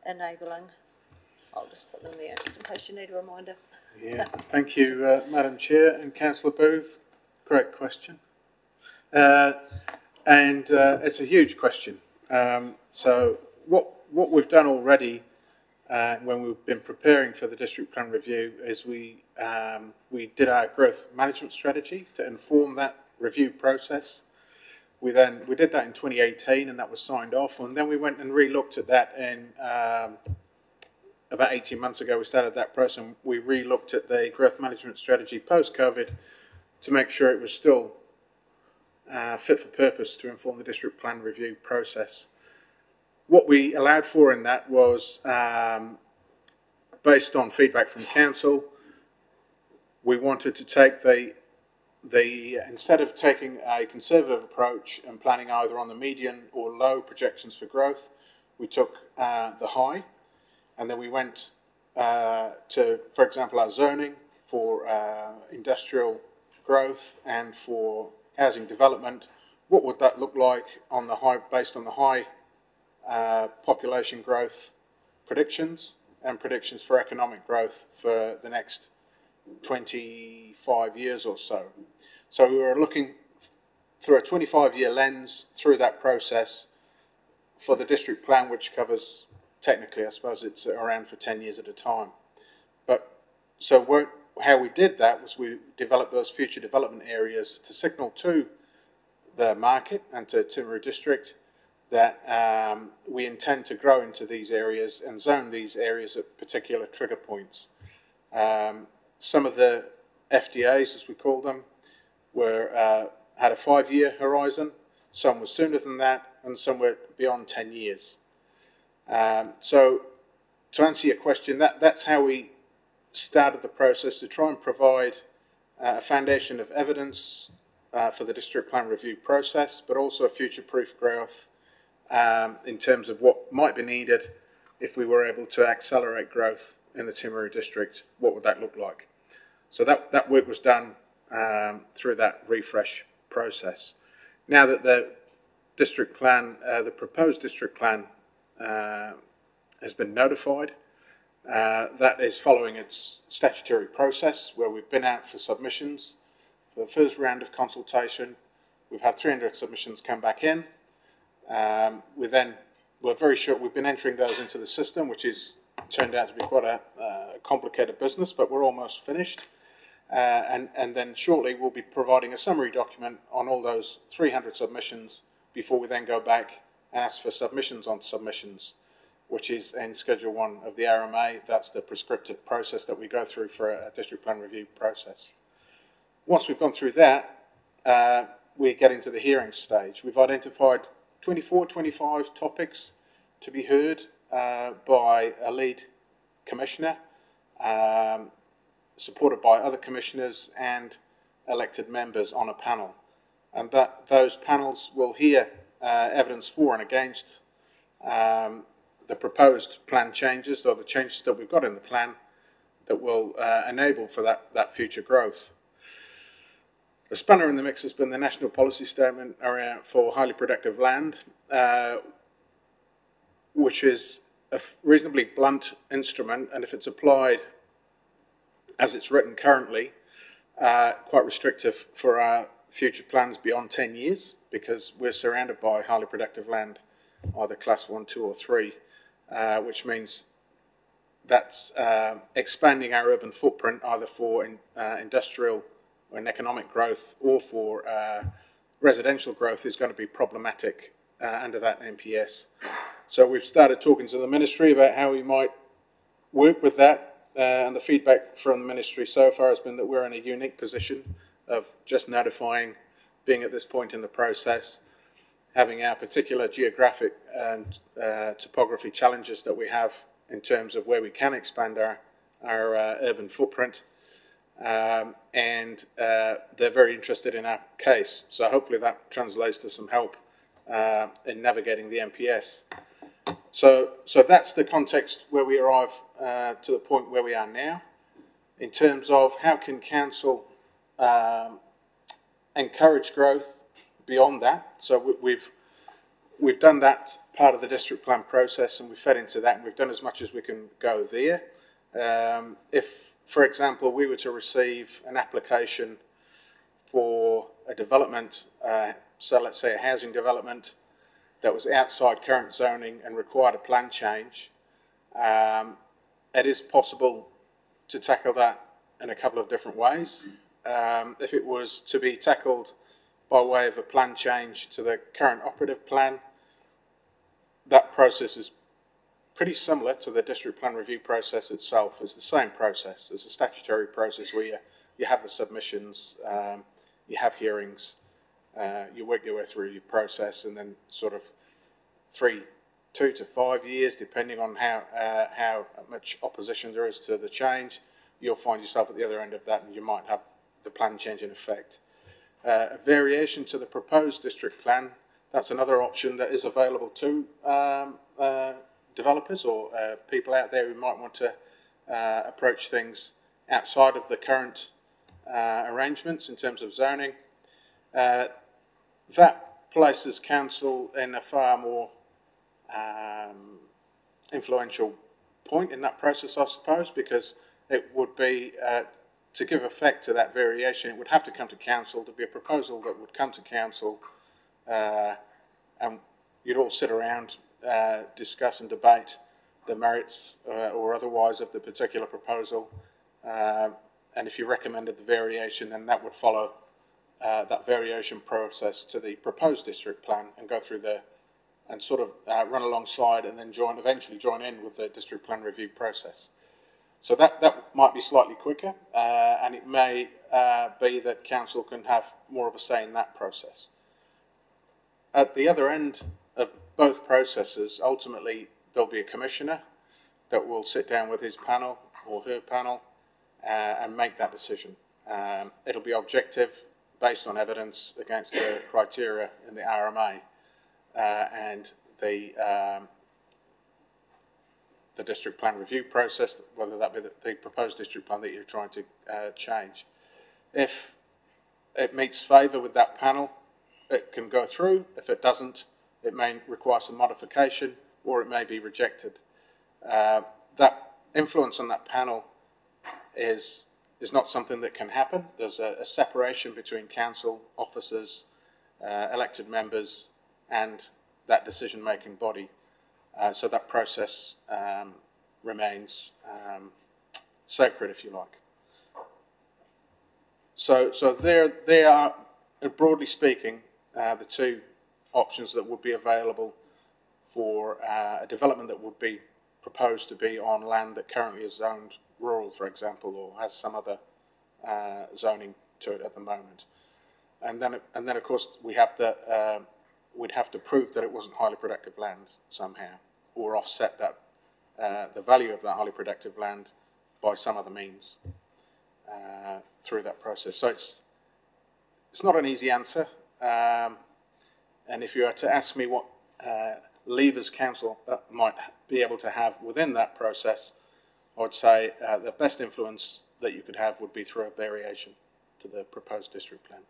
enabling. I'll just put them there just in case you need a reminder. Yeah, thank you, uh, Madam Chair and Councillor Booth. Great question. Uh, and uh, it's a huge question. Um, so what what we've done already uh, when we've been preparing for the district plan review is we um, we did our growth management strategy to inform that review process. We then we did that in 2018 and that was signed off, and then we went and re-looked at that in um, about 18 months ago. We started that process and we re-looked at the growth management strategy post-COVID to make sure it was still uh, fit for purpose to inform the district plan review process. What we allowed for in that was um, based on feedback from council. We wanted to take the the instead of taking a conservative approach and planning either on the median or low projections for growth, we took uh, the high, and then we went uh, to, for example, our zoning for uh, industrial growth and for housing development. What would that look like on the high, based on the high uh, population growth predictions and predictions for economic growth for the next 25 years or so. So we were looking through a 25 year lens through that process for the district plan, which covers technically, I suppose it's around for 10 years at a time. But so how we did that was we developed those future development areas to signal to the market and to Timaru District that um, we intend to grow into these areas and zone these areas at particular trigger points. Um, some of the FDAs, as we call them, were uh, had a five-year horizon. Some were sooner than that, and some were beyond ten years. Um, so, to answer your question, that that's how we started the process to try and provide uh, a foundation of evidence uh, for the district plan review process, but also a future-proof growth um, in terms of what might be needed if we were able to accelerate growth in the Timaru district. What would that look like? So that, that work was done um, through that refresh process. Now that the district plan, uh, the proposed district plan uh, has been notified, uh, that is following its statutory process where we've been out for submissions. For the first round of consultation, we've had 300 submissions come back in. Um, we then, we're very sure we've been entering those into the system, which is turned out to be quite a uh, complicated business, but we're almost finished. Uh, and, and then shortly we'll be providing a summary document on all those 300 submissions before we then go back and ask for submissions on submissions, which is in Schedule 1 of the RMA. That's the prescriptive process that we go through for a district plan review process. Once we've gone through that, uh, we get into the hearing stage. We've identified 24, 25 topics to be heard uh, by a lead commissioner, um, supported by other commissioners and elected members on a panel. And that those panels will hear uh, evidence for and against um, the proposed plan changes or the changes that we've got in the plan that will uh, enable for that, that future growth. The spanner in the mix has been the national policy statement around for highly productive land, uh, which is a reasonably blunt instrument, and if it's applied as it's written currently, uh, quite restrictive for our future plans beyond 10 years, because we're surrounded by highly productive land, either class 1, 2 or 3, uh, which means that's uh, expanding our urban footprint either for in, uh, industrial and economic growth or for uh, residential growth is going to be problematic uh, under that NPS. So we've started talking to the ministry about how we might work with that, uh, and the feedback from the ministry so far has been that we're in a unique position of just notifying, being at this point in the process, having our particular geographic and uh, topography challenges that we have in terms of where we can expand our, our uh, urban footprint um, and uh, they're very interested in our case. So hopefully that translates to some help uh, in navigating the NPS. So, so that's the context where we arrive uh, to the point where we are now. In terms of how can council um, encourage growth beyond that. So we, we've we've done that part of the district plan process, and we've fed into that, and we've done as much as we can go there. Um, if for example, we were to receive an application for a development, uh, so let's say a housing development that was outside current zoning and required a plan change, um, it is possible to tackle that in a couple of different ways. Um, if it was to be tackled by way of a plan change to the current operative plan, that process is pretty similar to the district plan review process itself. It's the same process. It's a statutory process where you, you have the submissions, um, you have hearings, uh, you work your way through your process, and then sort of three, two to five years, depending on how uh, how much opposition there is to the change, you'll find yourself at the other end of that, and you might have the plan change in effect. Uh, a variation to the proposed district plan, that's another option that is available to um, uh, developers or uh, people out there who might want to uh, approach things outside of the current uh, arrangements in terms of zoning. Uh, that places council in a far more um, influential point in that process, I suppose, because it would be uh, to give effect to that variation, it would have to come to council, to be a proposal that would come to council, uh, and you'd all sit around uh, discuss and debate the merits uh, or otherwise of the particular proposal. Uh, and if you recommended the variation, then that would follow uh, that variation process to the proposed district plan and go through the and sort of uh, run alongside and then join, eventually join in with the district plan review process. So that, that might be slightly quicker, and it may be that council can have more of a say in that process. At the other end both processes, ultimately there'll be a commissioner that will sit down with his panel or her panel uh, and make that decision. Um, it'll be objective, based on evidence against the criteria in the RMA uh, and the um, the district plan review process, whether that be the, the proposed district plan that you're trying to uh, change. If it meets favour with that panel, it can go through. If it doesn't, it may require some modification or it may be rejected. Uh, that influence on that panel is is not something that can happen. There's a, a separation between council officers, uh, elected members, and that decision-making body. Uh, so that process um, remains um, sacred, if you like. So, so there, there are, broadly speaking, uh, the two options that would be available for uh, a development that would be proposed to be on land that currently is zoned rural, for example, or has some other uh, zoning to it at the moment. And then, and then of course, we have the, uh, we'd have to prove that it wasn't highly productive land somehow, or offset that, uh, the value of that highly productive land by some other means uh, through that process. So it's, it's not an easy answer. Um, and if you were to ask me what uh, levers council uh, might be able to have within that process, I would say uh, the best influence that you could have would be through a variation to the proposed district plan.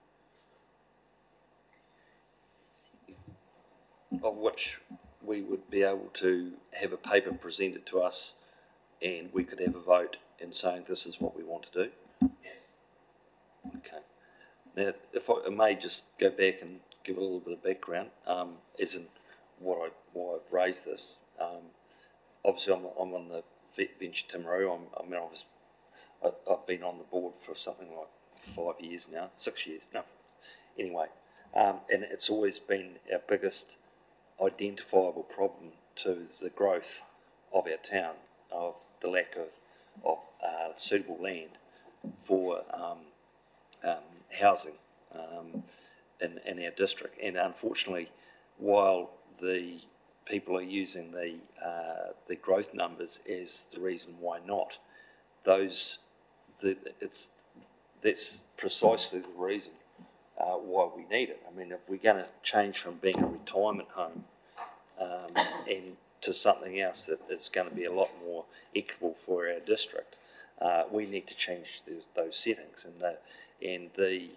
Of which we would be able to have a paper presented to us and we could have a vote in saying this is what we want to do? Yes. Okay. Now, if I, I may just go back and give a little bit of background, um, as in what I, why I've raised this. Um, obviously, I'm, I'm on the Venture Timaru. I'm, I mean, I was, I, I've been on the board for something like five years now, six years. No, anyway, um, and it's always been our biggest identifiable problem to the growth of our town, of the lack of, of uh, suitable land for um, um, housing um, in, in our district. And unfortunately, while the people are using the uh, the growth numbers as the reason why not. Those, the, it's that's precisely the reason uh, why we need it. I mean, if we're going to change from being a retirement home um, and to something else that is going to be a lot more equitable for our district, uh, we need to change those, those settings. And the and the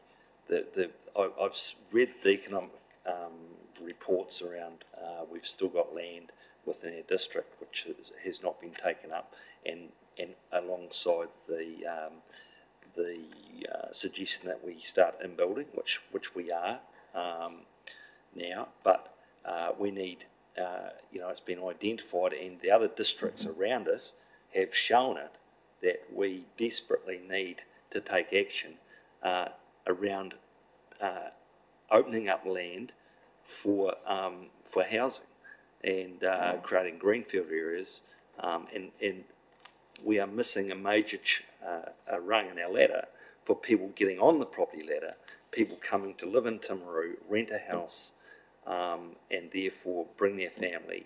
the, the I, I've read the economic um, reports around uh, we've still got land within our district which is, has not been taken up, and and alongside the um, the uh, suggestion that we start in building, which which we are um, now, but uh, we need uh, you know it's been identified, and the other districts around us have shown it that we desperately need to take action uh, around uh, opening up land for um, for housing and uh, creating greenfield areas, um, and, and we are missing a major ch- uh, a rung in our ladder for people getting on the property ladder, people coming to live in Timaru, rent a house, um, and therefore bring their family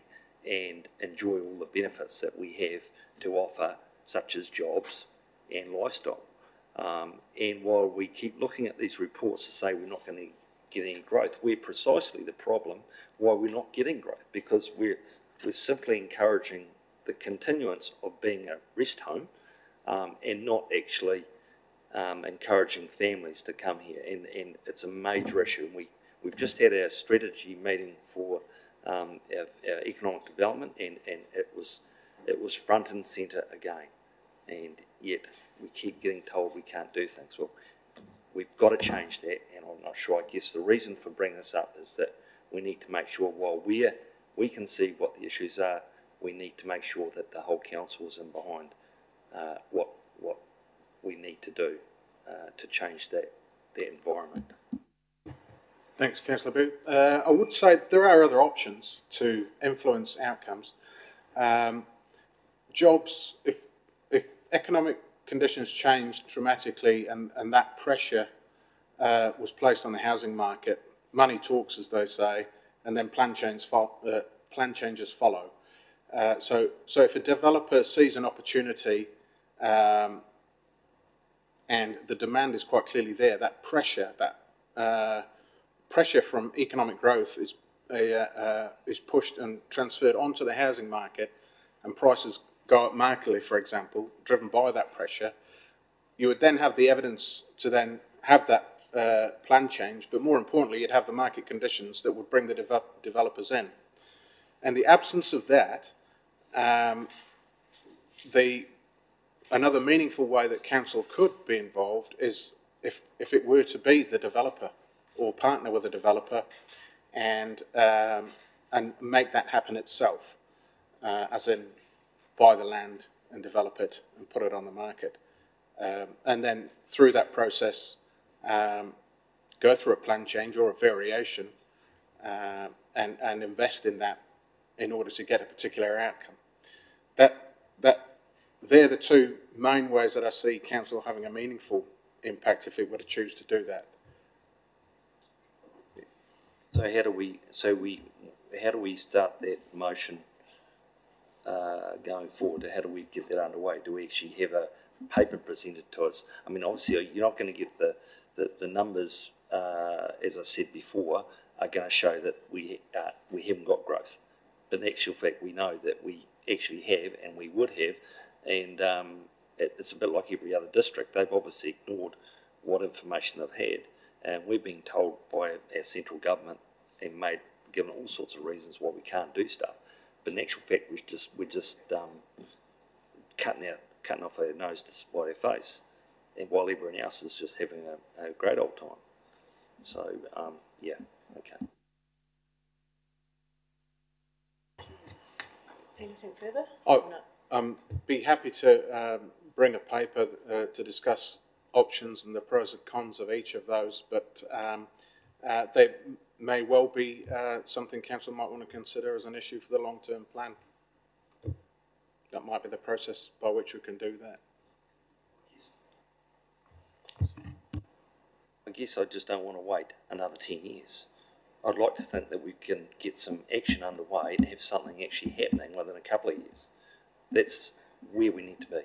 and enjoy all the benefits that we have to offer, such as jobs and lifestyle. Um, and while we keep looking at these reports to say we're not going to get any growth. We're precisely the problem why we're not getting growth because we're, we're simply encouraging the continuance of being a rest home um, and not actually um, encouraging families to come here. And, and it's a major issue. And we, we've just had our strategy meeting for um, our, our economic development and, and it was it was front and centre again. And yet we keep getting told we can't do things. Well, we've got to change that, and I'm not sure. I guess the reason for bringing this up is that we need to make sure while we're, we can see what the issues are, we need to make sure that the whole council is in behind uh, what what we need to do uh, to change that that environment. Thanks, Councillor Booth. Uh, I would say there are other options to influence outcomes. Um, jobs, if, if economic conditions changed dramatically and, and that pressure uh, was placed on the housing market, money talks, as they say, and then plan, change fo- uh, plan changes follow. Uh, so, so if a developer sees an opportunity um, and the demand is quite clearly there, that pressure, that uh, pressure from economic growth is uh, uh, is pushed and transferred onto the housing market, and prices go up markedly, for example, driven by that pressure. You would then have the evidence to then have that uh, plan change, but more importantly, you'd have the market conditions that would bring the dev- developers in. And the absence of that, um, the another meaningful way that council could be involved is if, if it were to be the developer or partner with a developer and, um, and make that happen itself, uh, as in buy the land and develop it and put it on the market. Um, and then through that process, um, go through a plan change or a variation uh, and, and invest in that in order to get a particular outcome. That, that, they're the two main ways that I see council having a meaningful impact if it were to choose to do that. So how do we, so we, how do we start that motion uh, going forward? How do we get that underway? Do we actually have a paper presented to us? I mean, obviously, you're not going to get the, the, the numbers, uh, as I said before, are going to show that we, uh, we haven't got growth. But in actual fact, we know that we actually have and we would have. And um, it, it's a bit like every other district. They've obviously ignored what information they've had. And we're being told by our central government and made given all sorts of reasons why we can't do stuff. But in actual fact, we're just we're just um, cutting out cutting off our nose to spite our face, and while everyone else is just having a, a great old time. So um, yeah, okay. Anything further? Oh, No. um, be happy to um, bring a paper uh, to discuss options and the pros and cons of each of those, but um, uh, they may well be uh, something council might want to consider as an issue for the long-term plan. That might be the process by which we can do that. I guess I just don't want to wait another 10 years. I'd like to think that we can get some action underway and have something actually happening within a couple of years. That's where we need to be.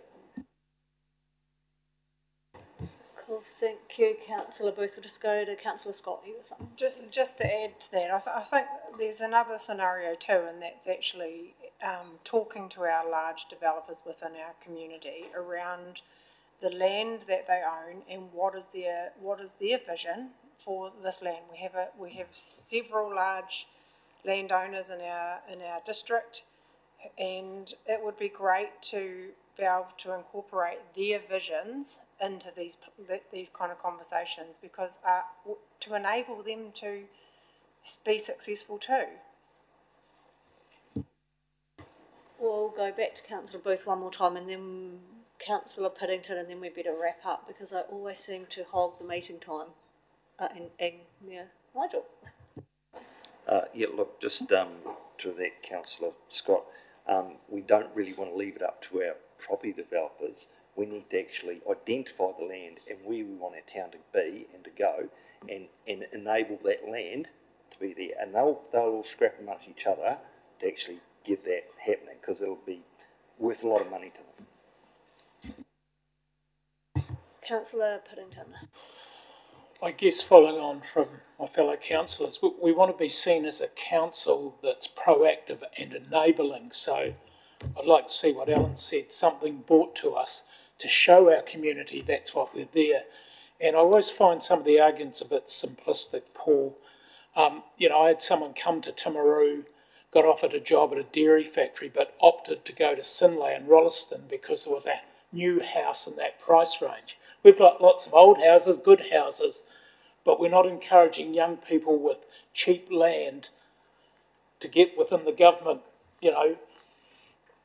Cool, thank you, councillor Booth. We'll just go to councillor Scott. Something? Just, just to add to that, I, th- I think there's another scenario too, and that's actually um, talking to our large developers within our community around the land that they own and what is their what is their vision for this land. We have a we have several large landowners in our in our district, and it would be great to be able to incorporate their visions into these these kind of conversations because uh, to enable them to be successful too. We'll go back to councillor Booth one more time and then councillor Piddington and then we better wrap up because I always seem to hog the meeting time. Uh, and, and, yeah, Nigel. Uh, yeah, look, just um, to that, Councillor Scott, um, we don't really want to leave it up to our property developers. We need to actually identify the land and where we want our town to be and to go and, and enable that land to be there. And they'll, they'll all scrap amongst each other to actually get that happening because it'll be worth a lot of money to them. Councillor Piddington. I guess following on from my fellow councillors, we, we want to be seen as a council that's proactive and enabling. So I'd like to see what Alan said, something brought to us to show our community that's what we're there. And I always find some of the arguments a bit simplistic, Paul. Um, you know, I had someone come to Timaru, got offered a job at a dairy factory, but opted to go to Sinlay and Rolleston because there was a new house in that price range. We've got lots of old houses, good houses, but we're not encouraging young people with cheap land to get within the government, you know,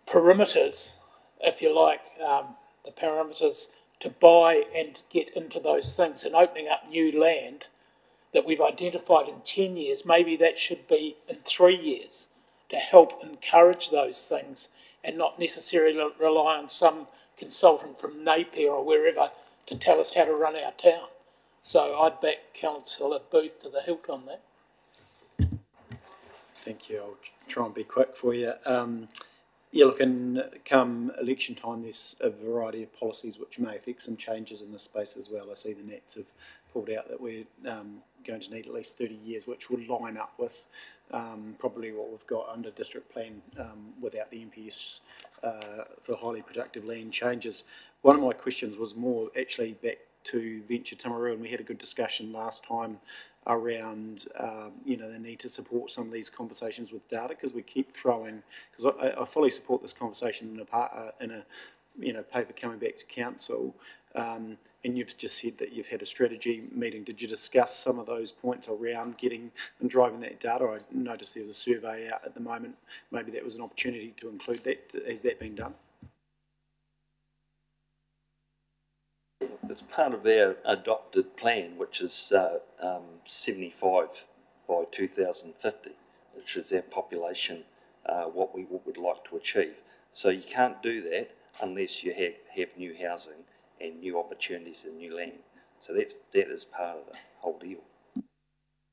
perimeters, if you like, um, the parameters to buy and get into those things and opening up new land that we've identified in ten years, maybe that should be in three years to help encourage those things and not necessarily rely on some consultant from Napier or wherever to tell us how to run our town. So I'd back Councillor Booth to the hilt on that. Thank you. I'll try and be quick for you. Um, yeah, look, and come election time, there's a variety of policies which may affect some changes in this space as well. I see the Nats have pulled out that we're um, going to need at least 30 years, which will line up with um, probably what we've got under district plan um, without the NPS uh, for highly productive land changes. One of my questions was more actually back to Venture Timaru, and we had a good discussion last time around um, you know the need to support some of these conversations with data because we keep throwing because I, I fully support this conversation in a part, uh, in a you know paper coming back to council um, and you've just said that you've had a strategy meeting. Did you discuss some of those points around getting and driving that data? I noticed there's a survey out at the moment. Maybe that was an opportunity to include that. Has that been done? It's part of our adopted plan, which is uh, um, 75 by 2050, which is our population, uh, what we would like to achieve. So you can't do that unless you have, have new housing and new opportunities and new land. So that's, that is part of the whole deal.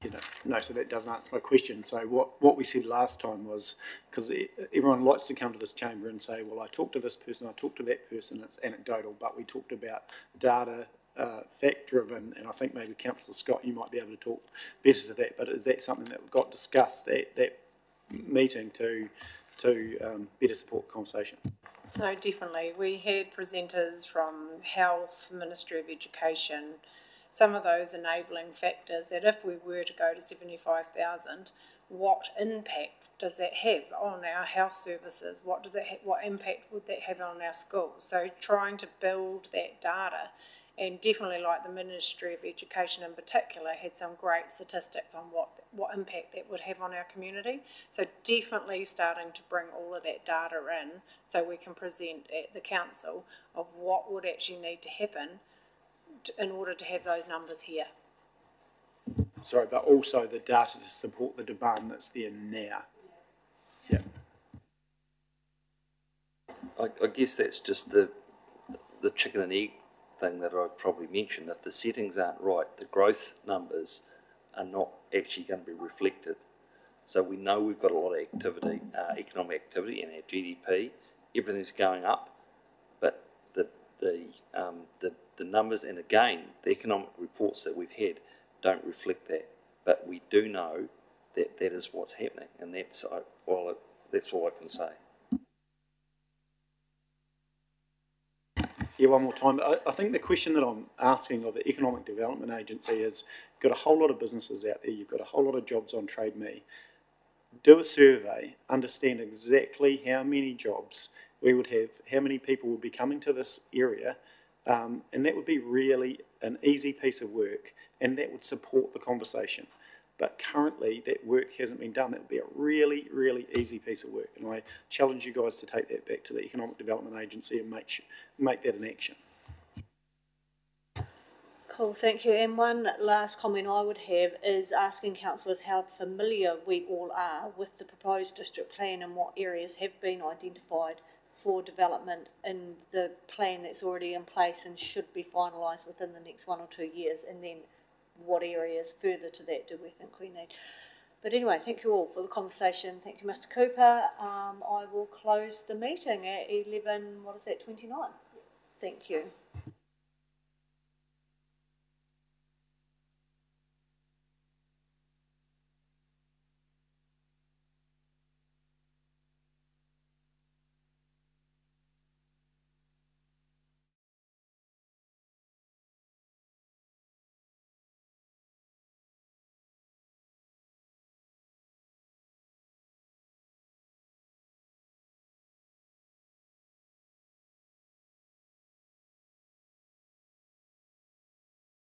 You know, no, so that doesn't answer my question. So what, what we said last time was, because everyone likes to come to this chamber and say, well, I talked to this person, I talked to that person, it's anecdotal, but we talked about data, uh, fact-driven, and I think maybe Councillor Scott, you might be able to talk better to that, but is that something that got discussed at that meeting to, to um, better support conversation? No, definitely. We had presenters from Health, Ministry of Education, some of those enabling factors that if we were to go to 75,000, what impact does that have on our health services? What does it ha- what impact would that have on our schools? So trying to build that data and definitely like the Ministry of Education in particular had some great statistics on what what impact that would have on our community. So definitely starting to bring all of that data in so we can present at the council of what would actually need to happen in order to have those numbers here. Sorry, but also the data to support the demand that's there now. Yeah. I, I guess that's just the the chicken and egg thing that I'd probably mention. If the settings aren't right, the growth numbers are not actually going to be reflected. So we know we've got a lot of activity, uh, economic activity, and our GDP, everything's going up, but the the um, the the numbers, and again, the economic reports that we've had don't reflect that. But we do know that that is what's happening, and that's uh, well, that's all I can say. Yeah, one more time. I, I think the question that I'm asking of the Economic Development Agency is you've got a whole lot of businesses out there, you've got a whole lot of jobs on Trade Me. Do a survey, understand exactly how many jobs we would have, how many people would be coming to this area, um, and that would be really an easy piece of work, and that would support the conversation. But currently, that work hasn't been done. That would be a really, really easy piece of work. And I challenge you guys to take that back to the Economic Development Agency and make, make that an action. Cool, thank you. And one last comment I would have is asking councillors how familiar we all are with the proposed district plan and what areas have been identified for development in the plan that's already in place and should be finalised within the next one or two years, and then what areas further to that do we think we need. But anyway, thank you all for the conversation. Thank you, Mr. Cooper. Um, I will close the meeting at eleven. What is that? Twenty nine. Thank you.